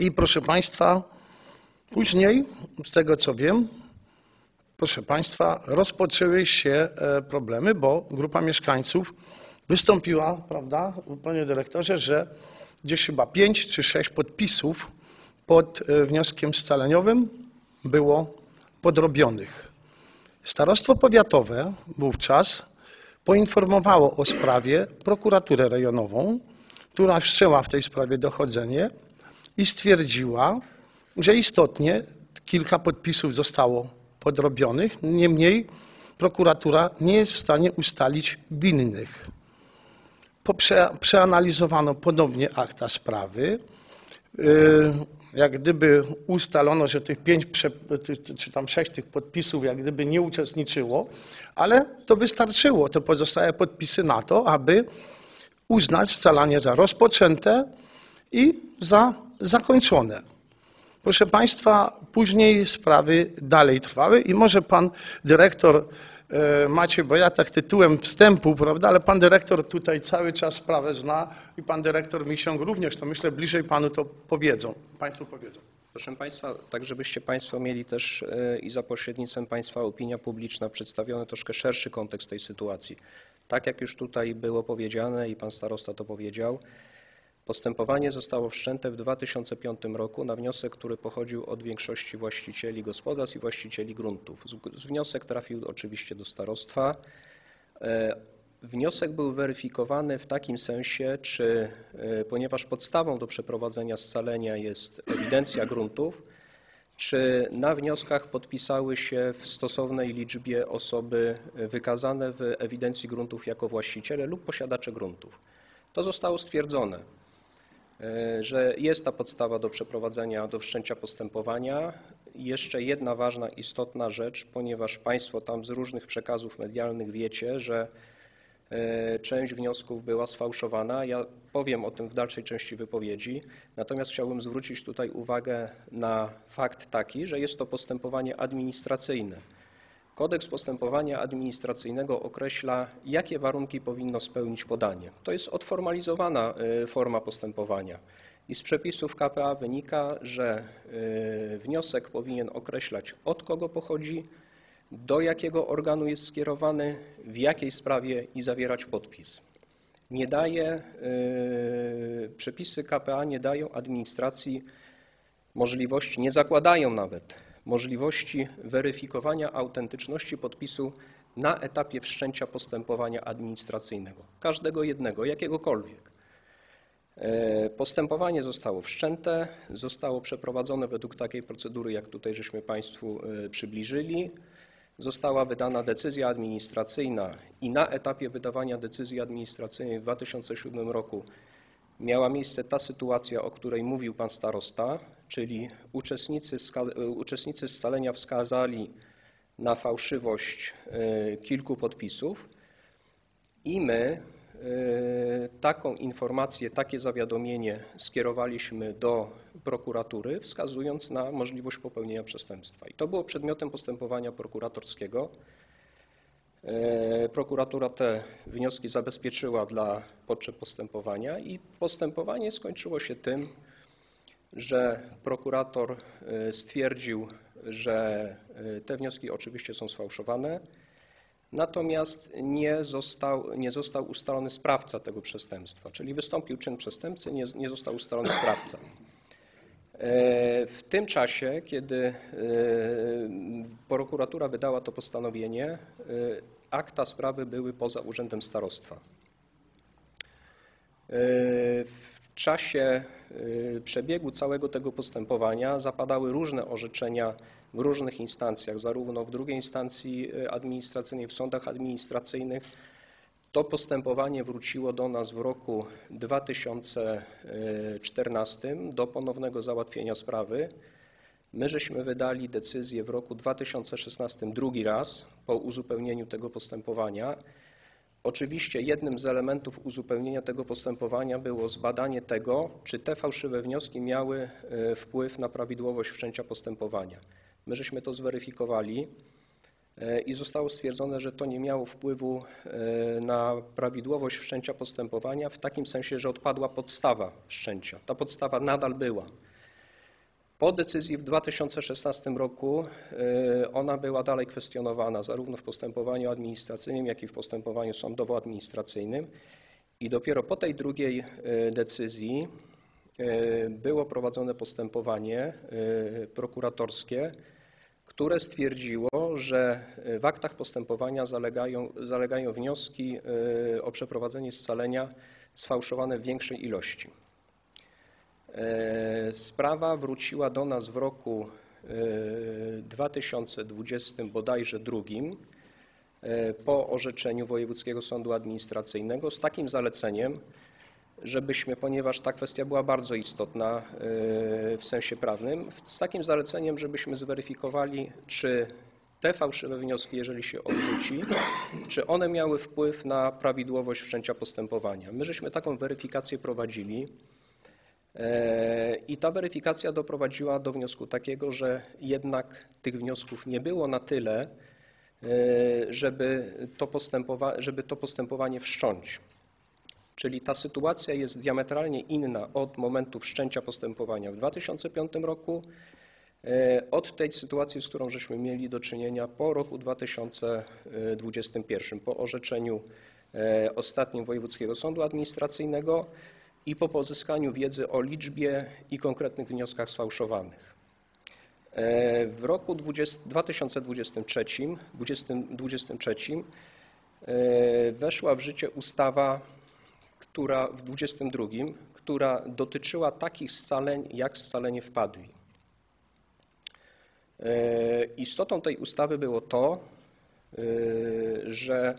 I proszę Państwa, później, z tego co wiem, proszę Państwa, rozpoczęły się e, problemy, bo grupa mieszkańców wystąpiła, prawda, panie dyrektorze, że gdzieś chyba pięć czy sześć podpisów pod e, wnioskiem scaleniowym było podrobionych. Starostwo powiatowe wówczas poinformowało o sprawie prokuraturę rejonową, która wszczęła w tej sprawie dochodzenie i stwierdziła, że istotnie kilka podpisów zostało podrobionych, niemniej prokuratura nie jest w stanie ustalić winnych. Przeanalizowano ponownie akta sprawy. Yy, jak gdyby ustalono, że tych pięć czy tam sześć tych podpisów jak gdyby nie uczestniczyło, ale to wystarczyło, te pozostałe podpisy na to, aby uznać scalanie za rozpoczęte i za zakończone. Proszę Państwa, później sprawy dalej trwały i może Pan Dyrektor e, Maciej, bo ja tak tytułem wstępu, prawda, ale Pan Dyrektor tutaj cały czas sprawę zna i Pan Dyrektor Misiąg również, to myślę bliżej Panu to powiedzą, Państwu powiedzą. Proszę Państwa, tak żebyście Państwo mieli też e, i za pośrednictwem Państwa opinia publiczna przedstawiony troszkę szerszy kontekst tej sytuacji. Tak jak już tutaj było powiedziane i Pan Starosta to powiedział, postępowanie zostało wszczęte w 2005 roku na wniosek, który pochodził od większości właścicieli gospodarstw i właścicieli gruntów. Wniosek trafił oczywiście do starostwa. E, Wniosek był weryfikowany w takim sensie, czy, e, ponieważ podstawą do przeprowadzenia scalenia jest ewidencja gruntów, czy na wnioskach podpisały się w stosownej liczbie osoby wykazane w ewidencji gruntów jako właściciele lub posiadacze gruntów. To zostało stwierdzone, że jest ta podstawa do przeprowadzenia, do wszczęcia postępowania. Jeszcze jedna ważna, istotna rzecz, ponieważ Państwo tam z różnych przekazów medialnych wiecie, że E, Część wniosków była sfałszowana. Ja powiem o tym w dalszej części wypowiedzi. Natomiast chciałbym zwrócić tutaj uwagę na fakt taki, że jest to postępowanie administracyjne. Kodeks postępowania administracyjnego określa, jakie warunki powinno spełnić podanie. To jest odformalizowana e, forma postępowania. I z przepisów KPA wynika, że e, wniosek powinien określać od kogo pochodzi, do jakiego organu jest skierowany, w jakiej sprawie i zawierać podpis. Nie daje, yy, przepisy KPA nie dają administracji możliwości, nie zakładają nawet możliwości weryfikowania autentyczności podpisu na etapie wszczęcia postępowania administracyjnego. Każdego jednego, jakiegokolwiek. E, Postępowanie zostało wszczęte, zostało przeprowadzone według takiej procedury, jak tutaj żeśmy Państwu e, przybliżyli. Została wydana decyzja administracyjna i na etapie wydawania decyzji administracyjnej w 2007 roku miała miejsce ta sytuacja, o której mówił Pan Starosta, czyli uczestnicy, uczestnicy scalenia wskazali na fałszywość e, kilku podpisów i my e, taką informację, takie zawiadomienie skierowaliśmy do prokuratury, wskazując na możliwość popełnienia przestępstwa. I to było przedmiotem postępowania prokuratorskiego. E, Prokuratura te wnioski zabezpieczyła dla potrzeb postępowania i postępowanie skończyło się tym, że prokurator e, stwierdził, że e, te wnioski oczywiście są sfałszowane, natomiast nie został, nie został ustalony sprawca tego przestępstwa, czyli wystąpił czyn przestępcy, nie, nie został ustalony sprawca. E, W tym czasie, kiedy prokuratura wydała to postanowienie, akta sprawy były poza urzędem starostwa. E, W czasie e, przebiegu całego tego postępowania zapadały różne orzeczenia w różnych instancjach, zarówno w drugiej instancji e, administracyjnej, w sądach administracyjnych. To postępowanie wróciło do nas w roku 2014 do ponownego załatwienia sprawy. My żeśmy wydali decyzję w roku 2016 drugi raz po uzupełnieniu tego postępowania. Oczywiście jednym z elementów uzupełnienia tego postępowania było zbadanie tego, czy te fałszywe wnioski miały e, wpływ na prawidłowość wszczęcia postępowania. My żeśmy to zweryfikowali e, i zostało stwierdzone, że to nie miało wpływu e, na prawidłowość wszczęcia postępowania w takim sensie, że odpadła podstawa wszczęcia. Ta podstawa nadal była. Po decyzji w 2016 roku e, ona była dalej kwestionowana zarówno w postępowaniu administracyjnym, jak i w postępowaniu sądowo-administracyjnym i dopiero po tej drugiej e, decyzji e, było prowadzone postępowanie prokuratorskie, które stwierdziło, że w aktach postępowania zalegają, zalegają wnioski o przeprowadzenie scalenia sfałszowane w większej ilości. E, Sprawa wróciła do nas w roku e, 2020 bodajże drugim e, po orzeczeniu Wojewódzkiego Sądu Administracyjnego z takim zaleceniem, żebyśmy, ponieważ ta kwestia była bardzo istotna e, w sensie prawnym, z takim zaleceniem, żebyśmy zweryfikowali, czy te fałszywe wnioski, jeżeli się odrzuci, czy one miały wpływ na prawidłowość wszczęcia postępowania. My żeśmy taką weryfikację prowadzili. E, I ta weryfikacja doprowadziła do wniosku takiego, że jednak tych wniosków nie było na tyle, e, żeby to, postępowa- żeby to postępowanie wszcząć. Czyli ta sytuacja jest diametralnie inna od momentu wszczęcia postępowania w 2005 roku, e, od tej sytuacji, z którą żeśmy mieli do czynienia po roku 2021, po orzeczeniu ostatnim Wojewódzkiego Sądu Administracyjnego i po pozyskaniu wiedzy o liczbie i konkretnych wnioskach sfałszowanych. E, W roku 20, 2023, 2023 e, weszła w życie ustawa, która w 22, która dotyczyła takich scaleń jak scalenie w Padwi. E, Istotą tej ustawy było to, że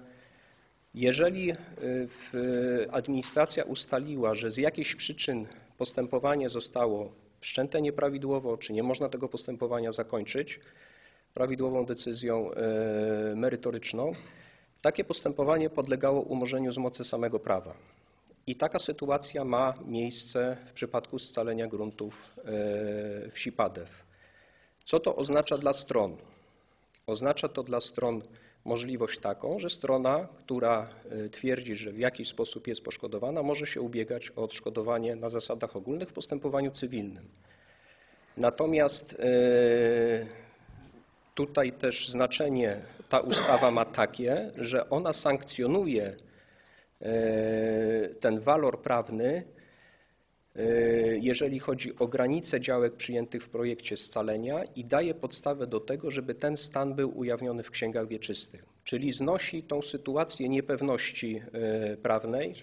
jeżeli w- administracja ustaliła, że z jakichś przyczyn postępowanie zostało wszczęte nieprawidłowo, czy nie można tego postępowania zakończyć prawidłową decyzją e, merytoryczną, takie postępowanie podlegało umorzeniu z mocy samego prawa. I taka sytuacja ma miejsce w przypadku scalenia gruntów e, wsi Padew. Co to oznacza dla stron? Oznacza to dla stron możliwość taką, że strona, która e, twierdzi, że w jakiś sposób jest poszkodowana, może się ubiegać o odszkodowanie na zasadach ogólnych w postępowaniu cywilnym. Natomiast e, tutaj też znaczenie ta ustawa ma takie, że ona sankcjonuje e, ten walor prawny, jeżeli chodzi o granice działek przyjętych w projekcie scalenia i daje podstawę do tego, żeby ten stan był ujawniony w księgach wieczystych. Czyli znosi tą sytuację niepewności e, prawnej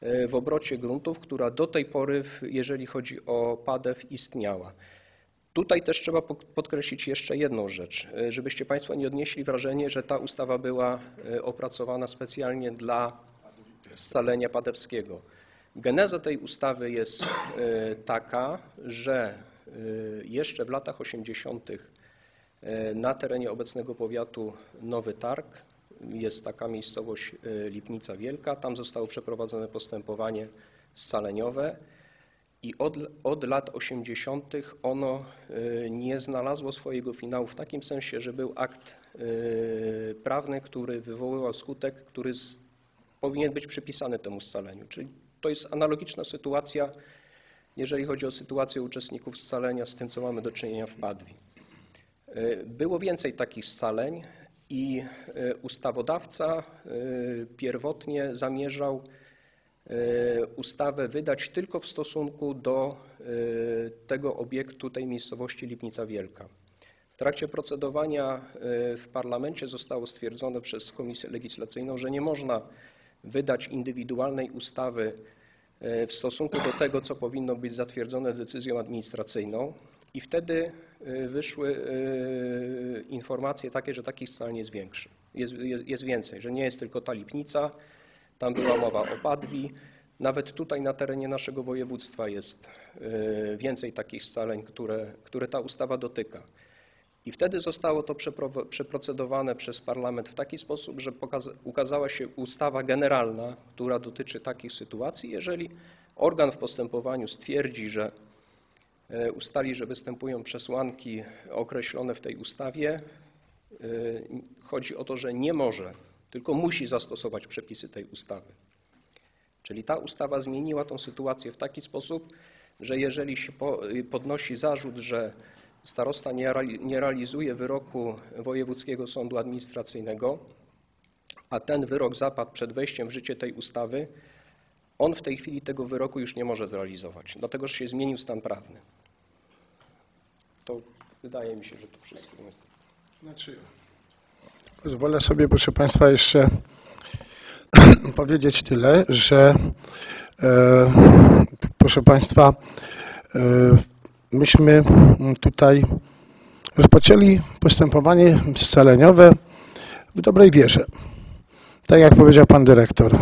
e, w obrocie gruntów, która do tej pory, jeżeli chodzi o PADEW, istniała. Tutaj też trzeba podkreślić jeszcze jedną rzecz, e, żebyście Państwo nie odnieśli wrażenie, że ta ustawa była e, opracowana specjalnie dla scalenia padewskiego. Geneza tej ustawy jest e, taka, że e, jeszcze w latach 80. e, na terenie obecnego powiatu Nowy Targ jest taka miejscowość Lipnica Wielka. Tam zostało przeprowadzone postępowanie scaleniowe i od, od lat 80. ono nie znalazło swojego finału w takim sensie, że był akt prawny, który wywoływał skutek, który powinien być przypisany temu scaleniu. Czyli to jest analogiczna sytuacja, jeżeli chodzi o sytuację uczestników scalenia z tym, co mamy do czynienia w Padwi. Y, Było więcej takich scaleń i y, ustawodawca y, pierwotnie zamierzał ustawę wydać tylko w stosunku do tego obiektu, tej miejscowości Lipnica Wielka. W trakcie procedowania w parlamencie zostało stwierdzone przez Komisję Legislacyjną, że nie można wydać indywidualnej ustawy y, w stosunku do tego, co powinno być zatwierdzone decyzją administracyjną i wtedy y, wyszły y, informacje takie, że takich scaleń jest większy, jest, jest, jest więcej, że nie jest tylko ta Lipnica, tam była mowa o Padwi. Nawet tutaj na terenie naszego województwa jest więcej takich scaleń, które, które ta ustawa dotyka. I wtedy zostało to przepro- przeprocedowane przez parlament w taki sposób, że ukazała się ustawa generalna, która dotyczy takich sytuacji. Jeżeli organ w postępowaniu stwierdzi, że e, ustali, że występują przesłanki określone w tej ustawie, y, chodzi o to, że nie może, tylko musi zastosować przepisy tej ustawy. Czyli ta ustawa zmieniła tą sytuację w taki sposób, że jeżeli się po- podnosi zarzut, że starosta nie, reali- nie realizuje wyroku Wojewódzkiego Sądu Administracyjnego, a ten wyrok zapadł przed wejściem w życie tej ustawy, on w tej chwili tego wyroku już nie może zrealizować, dlatego że się zmienił stan prawny. To wydaje mi się, że to wszystko jest. Znaczy, pozwolę sobie, proszę Państwa, jeszcze *clears throat* powiedzieć tyle, że e, proszę Państwa, e, myśmy tutaj rozpoczęli postępowanie scaleniowe w dobrej wierze. Tak jak powiedział Pan Dyrektor.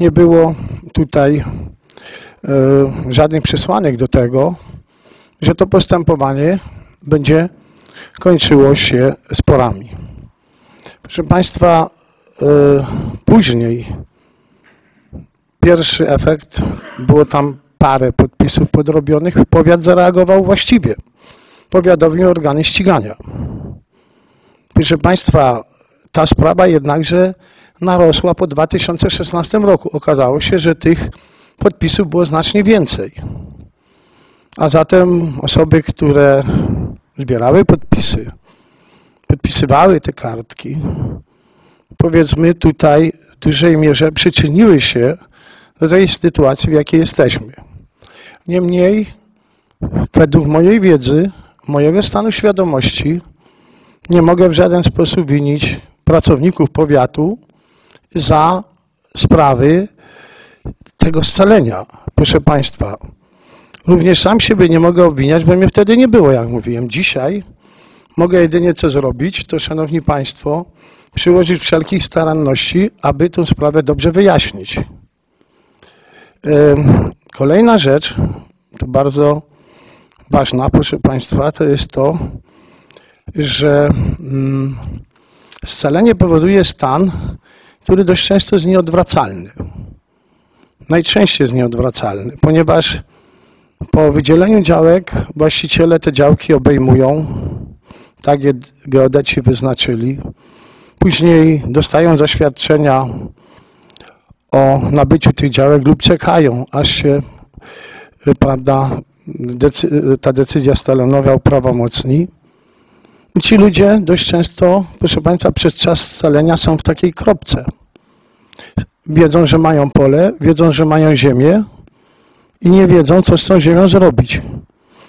Nie było tutaj e, żadnych przesłanek do tego, że to postępowanie będzie kończyło się sporami. Proszę Państwa, e, później pierwszy efekt, było tam parę podpisów podrobionych, powiat zareagował właściwie. Powiadomił organy ścigania. Proszę Państwa, ta sprawa jednakże narosła po 2016 roku. Okazało się, że tych podpisów było znacznie więcej. A zatem osoby, które zbierały podpisy, podpisywały te kartki, powiedzmy tutaj w dużej mierze przyczyniły się do tej sytuacji, w jakiej jesteśmy. Niemniej, według mojej wiedzy, mojego stanu świadomości, nie mogę w żaden sposób winić pracowników powiatu za sprawy tego scalenia. Proszę Państwa, również sam siebie nie mogę obwiniać, bo mnie wtedy nie było, jak mówiłem. Dzisiaj mogę jedynie co zrobić, to Szanowni Państwo, przyłożyć wszelkich staranności, aby tę sprawę dobrze wyjaśnić. Kolejna rzecz, to bardzo ważna, proszę Państwa, to jest to, że mm, scalenie powoduje stan, który dość często jest nieodwracalny. Najczęściej jest nieodwracalny, ponieważ po wydzieleniu działek właściciele te działki obejmują, tak je geodeci wyznaczyli. Później dostają zaświadczenia o nabyciu tych działek lub czekają, aż się y, prawda, decy- ta decyzja scalenowa uprawomocni. Ci ludzie dość często, proszę Państwa, przez czas scalenia są w takiej kropce. Wiedzą, że mają pole, wiedzą, że mają ziemię i nie wiedzą, co z tą ziemią zrobić.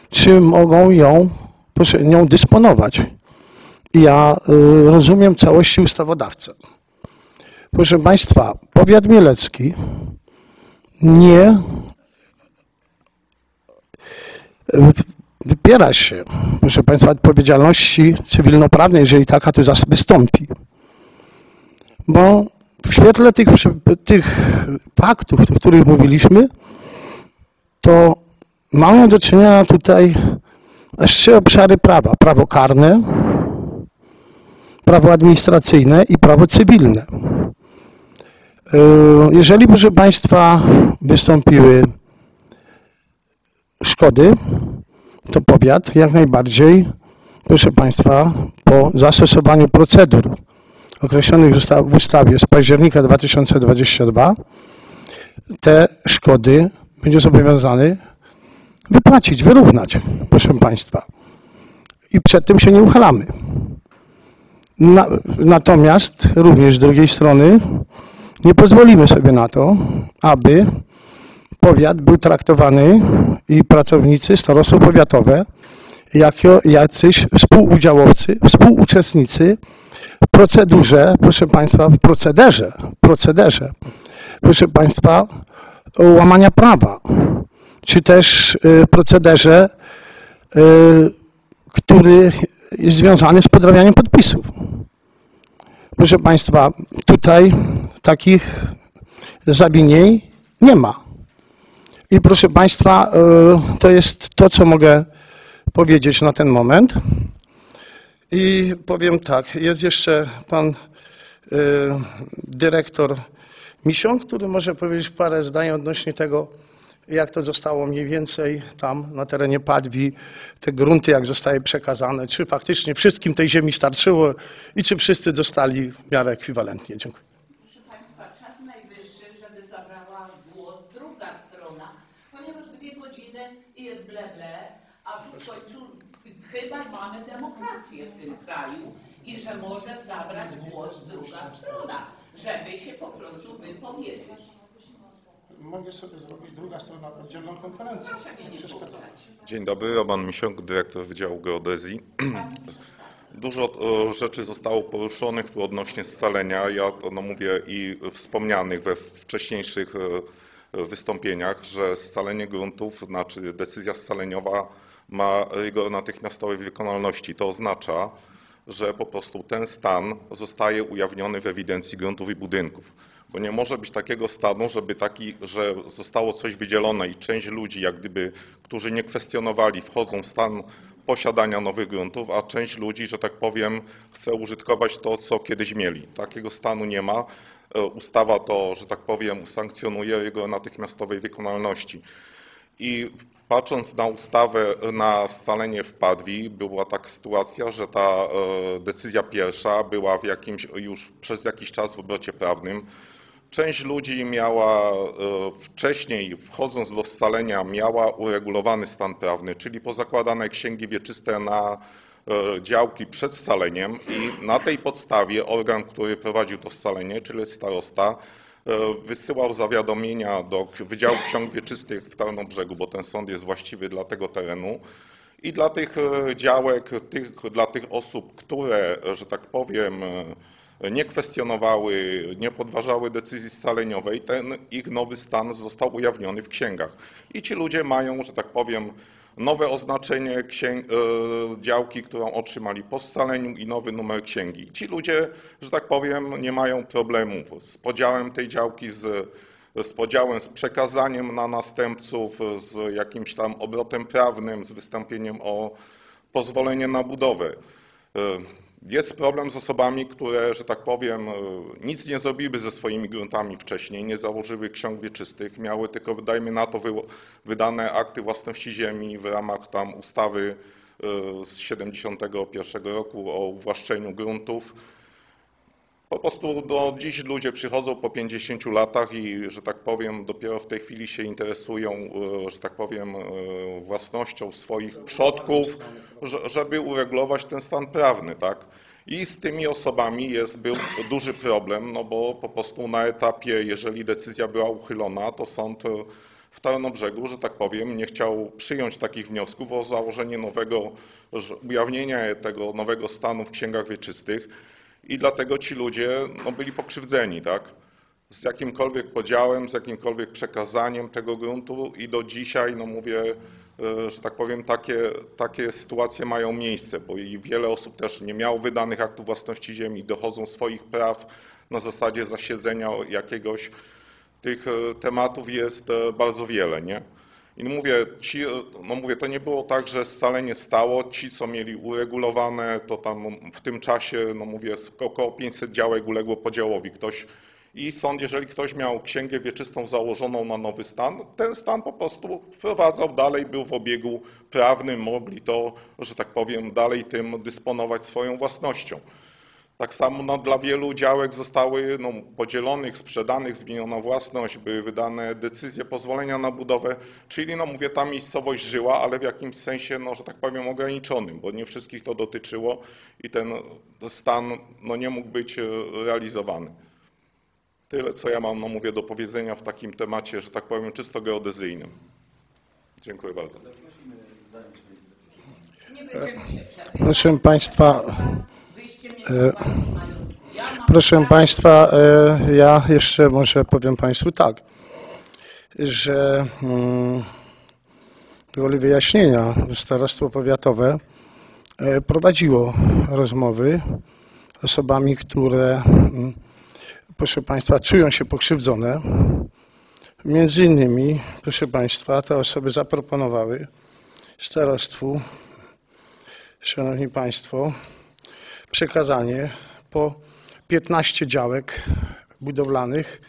Czy mogą ją, proszę, nią dysponować. Ja y, rozumiem całości ustawodawcę. Proszę Państwa, powiat mielecki nie wypiera się, proszę Państwa, odpowiedzialności cywilnoprawnej, jeżeli taka tu zas- wystąpi. Bo w świetle tych, tych faktów, o których mówiliśmy, to mamy do czynienia tutaj aż trzy obszary prawa. Prawo karne, prawo administracyjne i prawo cywilne. Yy, Jeżeli, proszę Państwa, wystąpiły szkody, to powiat jak najbardziej, proszę Państwa, po zastosowaniu procedur określonych w ustawie z października 2022 te szkody będzie zobowiązany wypłacić, wyrównać, proszę Państwa. I przed tym się nie uchylamy. Na, natomiast również z drugiej strony nie pozwolimy sobie na to, aby powiat był traktowany i pracownicy starostwo powiatowe jako jacyś współudziałowcy, współuczestnicy w procedurze, proszę Państwa, w procederze, procederze, proszę Państwa, łamania prawa, czy też y, procederze, y, który jest związany z podrabianiem podpisów. Proszę Państwa, tutaj takich zawinień nie ma. I proszę Państwa, y, to jest to, co mogę powiedzieć na ten moment. I powiem tak, jest jeszcze pan y, dyrektor Mision, który może powiedzieć parę zdań odnośnie tego, jak to zostało mniej więcej tam na terenie Padwi, te grunty jak zostały przekazane, czy faktycznie wszystkim tej ziemi starczyło i czy wszyscy dostali w miarę ekwiwalentnie. Dziękuję. Proszę Państwa, czas najwyższy, żeby zabrała głos druga strona, ponieważ dwie godziny i jest ble ble, a tu w końcu chyba mamy demokrację w tym kraju i że może zabrać głos druga strona, żeby się po prostu wypowiedzieć. Mogę sobie zrobić druga strona oddzielną konferencję. Proszę mnie nie pouczać. Dzień dobry, Roman Misiąg, dyrektor Wydziału Geodezji. *clears throat* Dużo e, rzeczy zostało poruszonych tu odnośnie scalenia. Ja to no, mówię i wspomnianych we wcześniejszych e, wystąpieniach, że scalenie gruntów, znaczy decyzja scaleniowa ma rygor natychmiastowej wykonalności. To oznacza, że po prostu ten stan zostaje ujawniony w ewidencji gruntów i budynków. Bo nie może być takiego stanu, żeby taki, że zostało coś wydzielone i część ludzi, jak gdyby, którzy nie kwestionowali, wchodzą w stan posiadania nowych gruntów, a część ludzi, że tak powiem, chce użytkować to, co kiedyś mieli. Takiego stanu nie ma. E, Ustawa to, że tak powiem, sankcjonuje jego natychmiastowej wykonalności. I patrząc na ustawę, na scalenie w Padwi, była taka sytuacja, że ta e, decyzja pierwsza była w jakimś, już przez jakiś czas w obrocie prawnym. Część ludzi miała e, wcześniej, wchodząc do scalenia, miała uregulowany stan prawny, czyli pozakładane księgi wieczyste na e, działki przed scaleniem i na tej podstawie organ, który prowadził to scalenie, czyli starosta, e, wysyłał zawiadomienia do Wydziału Ksiąg Wieczystych w Tarnobrzegu, bo ten sąd jest właściwy dla tego terenu. I dla tych działek, tych, dla tych osób, które, że tak powiem, nie kwestionowały, nie podważały decyzji scaleniowej, ten ich nowy stan został ujawniony w księgach. I ci ludzie mają, że tak powiem, nowe oznaczenie e, działki, którą otrzymali po scaleniu i nowy numer księgi. Ci ludzie, że tak powiem, nie mają problemów z podziałem tej działki, z, z podziałem, z przekazaniem na następców, z jakimś tam obrotem prawnym, z wystąpieniem o pozwolenie na budowę. Jest problem z osobami, które, że tak powiem, e, nic nie zrobiły ze swoimi gruntami wcześniej, nie założyły ksiąg wieczystych, miały tylko, wydajmy na to, wy- wydane akty własności ziemi w ramach tam ustawy e, z 71 roku o uwłaszczeniu gruntów. Po prostu do dziś ludzie przychodzą po 50 latach i, że tak powiem, dopiero w tej chwili się interesują, e, że tak powiem, e, własnością swoich przodków, że- żeby uregulować ten stan prawny, tak? I z tymi osobami jest, był duży problem, no bo po prostu na etapie, jeżeli decyzja była uchylona, to sąd e, w Tarnobrzegu, że tak powiem, nie chciał przyjąć takich wniosków o założenie nowego, ujawnienia tego nowego stanu w księgach wieczystych i dlatego ci ludzie no, byli pokrzywdzeni, tak? Z jakimkolwiek podziałem, z jakimkolwiek przekazaniem tego gruntu i do dzisiaj, no mówię, e, że tak powiem, takie, takie sytuacje mają miejsce, bo i wiele osób też nie miało wydanych aktów własności ziemi, dochodzą swoich praw na zasadzie zasiedzenia jakiegoś. Tych e, tematów jest e, bardzo wiele, nie? I mówię, ci, no mówię, to nie było tak, że scalenie stało, ci co mieli uregulowane, to tam w tym czasie, no mówię, około 500 działek uległo podziałowi. Ktoś i sąd, jeżeli ktoś miał księgę wieczystą założoną na nowy stan, ten stan po prostu wprowadzał dalej, był w obiegu prawnym, mogli to, że tak powiem, dalej tym dysponować swoją własnością. Tak samo no, dla wielu działek zostały no, podzielonych, sprzedanych, zmieniona własność, były wydane decyzje, pozwolenia na budowę, czyli no mówię, ta miejscowość żyła, ale w jakimś sensie, no, że tak powiem, ograniczonym, bo nie wszystkich to dotyczyło i ten stan no, nie mógł być e, realizowany. Tyle, co ja mam, no mówię, do powiedzenia w takim temacie, że tak powiem, czysto geodezyjnym. Dziękuję bardzo. Nie będziemy się przepychać. Proszę Państwa, Proszę Państwa, e, ja jeszcze może powiem Państwu tak, że mm, gwoli wyjaśnienia Starostwo Powiatowe e, prowadziło rozmowy z osobami, które, mm, proszę Państwa, czują się pokrzywdzone. Między innymi, proszę Państwa, te osoby zaproponowały starostwu, Szanowni Państwo, przekazanie po 15 działek budowlanych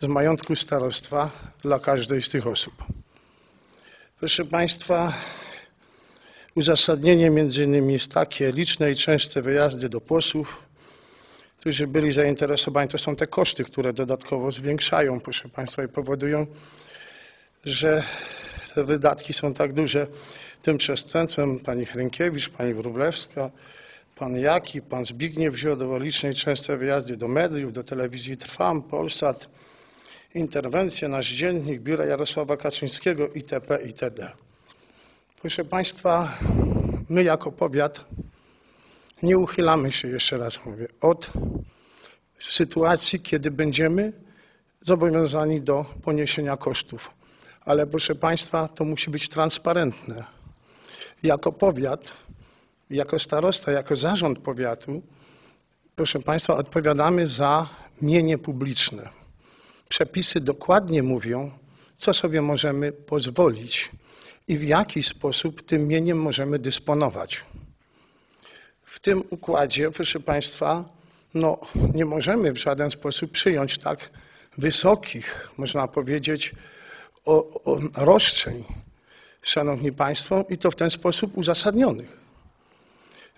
z majątku starostwa dla każdej z tych osób. Proszę Państwa, uzasadnienie między innymi jest takie, liczne i częste wyjazdy do posłów, którzy byli zainteresowani, to są te koszty, które dodatkowo zwiększają, proszę Państwa, i powodują, że te wydatki są tak duże. Tym przestępstwem pani Hrynkiewicz, pani Wróblewska, pan Jaki, pan Zbigniew Ziodło, liczne częste wyjazdy do mediów, do telewizji Trwam, Polsat, interwencje, nasz dziennik, biura Jarosława Kaczyńskiego itp. itd. Proszę Państwa, my jako powiat nie uchylamy się, jeszcze raz mówię, od sytuacji, kiedy będziemy zobowiązani do poniesienia kosztów. Ale proszę Państwa, to musi być transparentne. Jako powiat, jako starosta, jako zarząd powiatu, proszę Państwa, odpowiadamy za mienie publiczne. Przepisy dokładnie mówią, co sobie możemy pozwolić i w jaki sposób tym mieniem możemy dysponować. W tym układzie, proszę Państwa, no, nie możemy w żaden sposób przyjąć tak wysokich, można powiedzieć, o, o roszczeń, Szanowni Państwo, i to w ten sposób uzasadnionych.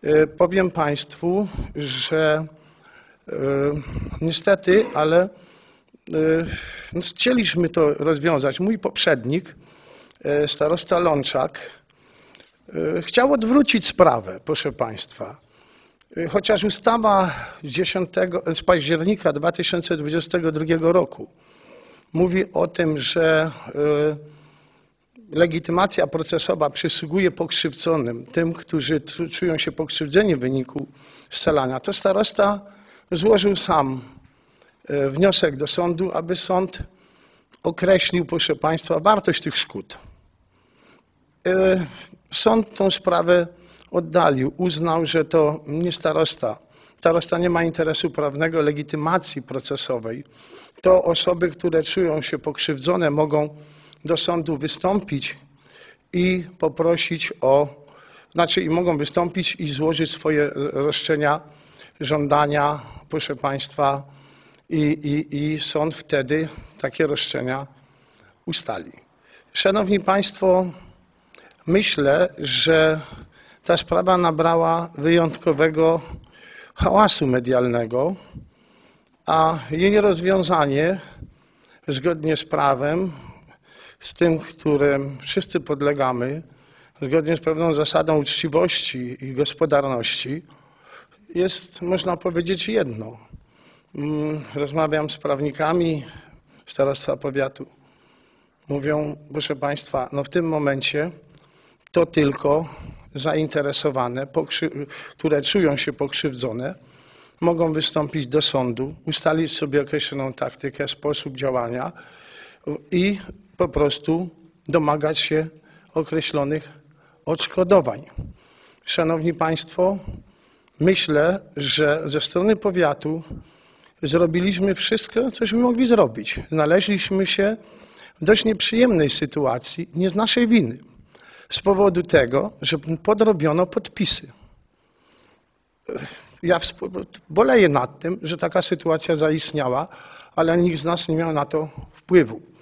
E, Powiem Państwu, że e, niestety, ale e, no, chcieliśmy to rozwiązać. Mój poprzednik, starosta Lączak, chciał odwrócić sprawę, proszę Państwa. Chociaż ustawa z, 10, z października 2022 roku mówi o tym, że legitymacja procesowa przysługuje pokrzywdzonym, tym, którzy czują się pokrzywdzeni w wyniku scalania, to starosta złożył sam e, wniosek do sądu, aby sąd określił, proszę Państwa, wartość tych szkód. E, Sąd tą sprawę oddalił, uznał, że to nie starosta. Starosta nie ma interesu prawnego legitymacji procesowej. To osoby, które czują się pokrzywdzone, mogą do sądu wystąpić i poprosić o, znaczy i mogą wystąpić i złożyć swoje roszczenia, żądania, proszę Państwa, i, i, i sąd wtedy takie roszczenia ustali. Szanowni Państwo, myślę, że ta sprawa nabrała wyjątkowego hałasu medialnego, a jej rozwiązanie zgodnie z prawem, z tym, którym wszyscy podlegamy, zgodnie z pewną zasadą uczciwości i gospodarności, jest, można powiedzieć, jedno. Mm, Rozmawiam z prawnikami Starostwa Powiatu. Mówią, proszę Państwa, no w tym momencie to tylko zainteresowane, które czują się pokrzywdzone, mogą wystąpić do sądu, ustalić sobie określoną taktykę, sposób działania i po prostu domagać się określonych odszkodowań. Szanowni Państwo, myślę, że ze strony powiatu zrobiliśmy wszystko, cośmy mogli zrobić. Znaleźliśmy się w dość nieprzyjemnej sytuacji, nie z naszej winy, z powodu tego, że podrobiono podpisy. Ja boleję nad tym, że taka sytuacja zaistniała, ale nikt z nas nie miał na to wpływu.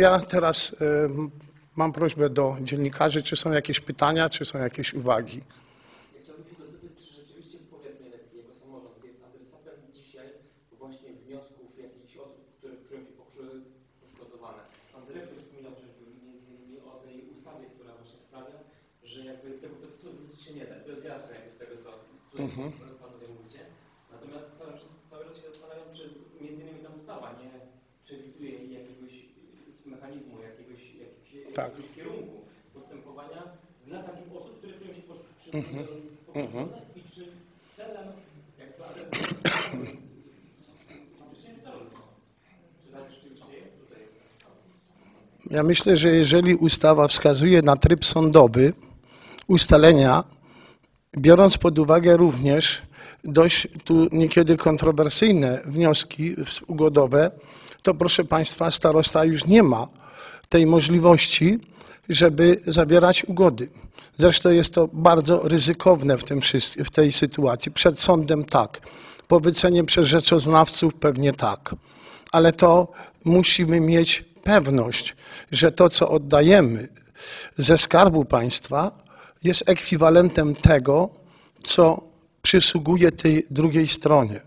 Ja teraz m- mam prośbę do dziennikarzy, czy są jakieś pytania, czy są jakieś uwagi. Ja chciałbym dopytać, czy rzeczywiście powiat mielecki, jego samorząd jest adresatem dzisiaj właśnie wniosków jakichś osób, które czują się pokrze- poszkodowane. Pan dyrektor wspominał chociażby o tej ustawie, która właśnie sprawia, że jakby tego procesu się nie da. To jest jasne jakby z tego, co tutaj panowie mówicie. Natomiast cały czas, cały czas się zastanawiam, czy między innymi ta ustawa nie przewiduje jakiegoś y, mechanizmu, jakiegoś, jakiegoś, Tak. kierunku postępowania dla takich osób, które czują się posz- przy- pokrzywdzone i czy celem jakby? Ja myślę, że jeżeli ustawa wskazuje na tryb sądowy ustalenia, biorąc pod uwagę również dość tu niekiedy kontrowersyjne wnioski ugodowe, to proszę Państwa, starosta już nie ma tej możliwości, żeby zawierać ugody. Zresztą jest to bardzo ryzykowne w, tym, w tej sytuacji. Przed sądem tak, po wycenie przez rzeczoznawców pewnie tak, ale to musimy mieć pewność, że to, co oddajemy ze skarbu państwa, jest ekwiwalentem tego, co przysługuje tej drugiej stronie,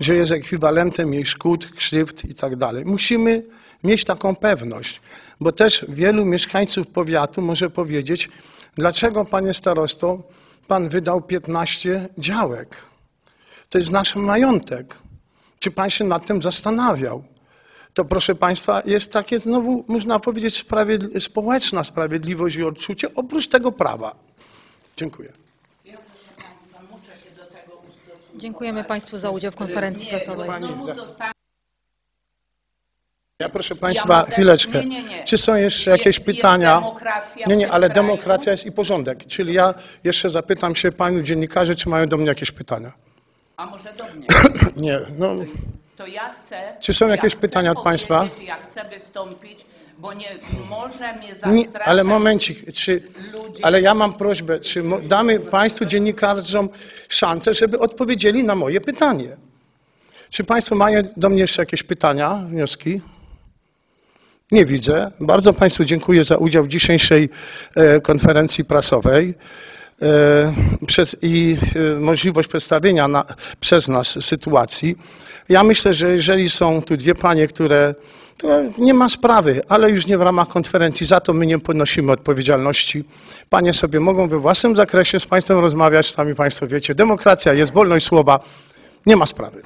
że jest ekwiwalentem jej szkód, krzywd i tak dalej. Musimy mieć taką pewność, bo też wielu mieszkańców powiatu może powiedzieć, dlaczego panie starosto, pan wydał 15 działek. To jest nasz majątek. Czy pan się nad tym zastanawiał? To proszę państwa, jest takie znowu, można powiedzieć, sprawiedli- społeczna sprawiedliwość i odczucie oprócz tego prawa. Dziękuję. Dziękujemy Państwu za udział w konferencji prasowej. Ja proszę Ja państwa, mogę- chwileczkę. nie, nie, nie. Czy są jeszcze Jest- jakieś jest pytania? demokracja w Nie, nie, ale kraju. demokracja jest i porządek. Czyli ja jeszcze zapytam się panów dziennikarzy, czy mają do mnie jakieś pytania. A może do mnie? *clears throat* Nie, no. To ja chcę. Czy są ja jakieś chcę pytania od państwa? Ja chcę wystąpić, bo nie może mnie Nie, ale momencik, czy, ludzie. ale ja mam prośbę, czy damy Państwu dziennikarzom szansę, żeby odpowiedzieli na moje pytanie. Czy Państwo mają do mnie jeszcze jakieś pytania, wnioski? Nie widzę. Bardzo Państwu dziękuję za udział w dzisiejszej e, konferencji prasowej e, i e, możliwość przedstawienia na, przez nas sytuacji. Ja myślę, że jeżeli są tu dwie panie, które nie ma sprawy, ale już nie w ramach konferencji, za to my nie ponosimy odpowiedzialności. Panie sobie mogą we własnym zakresie z Państwem rozmawiać, sami Państwo wiecie, demokracja jest, wolność słowa, nie ma sprawy.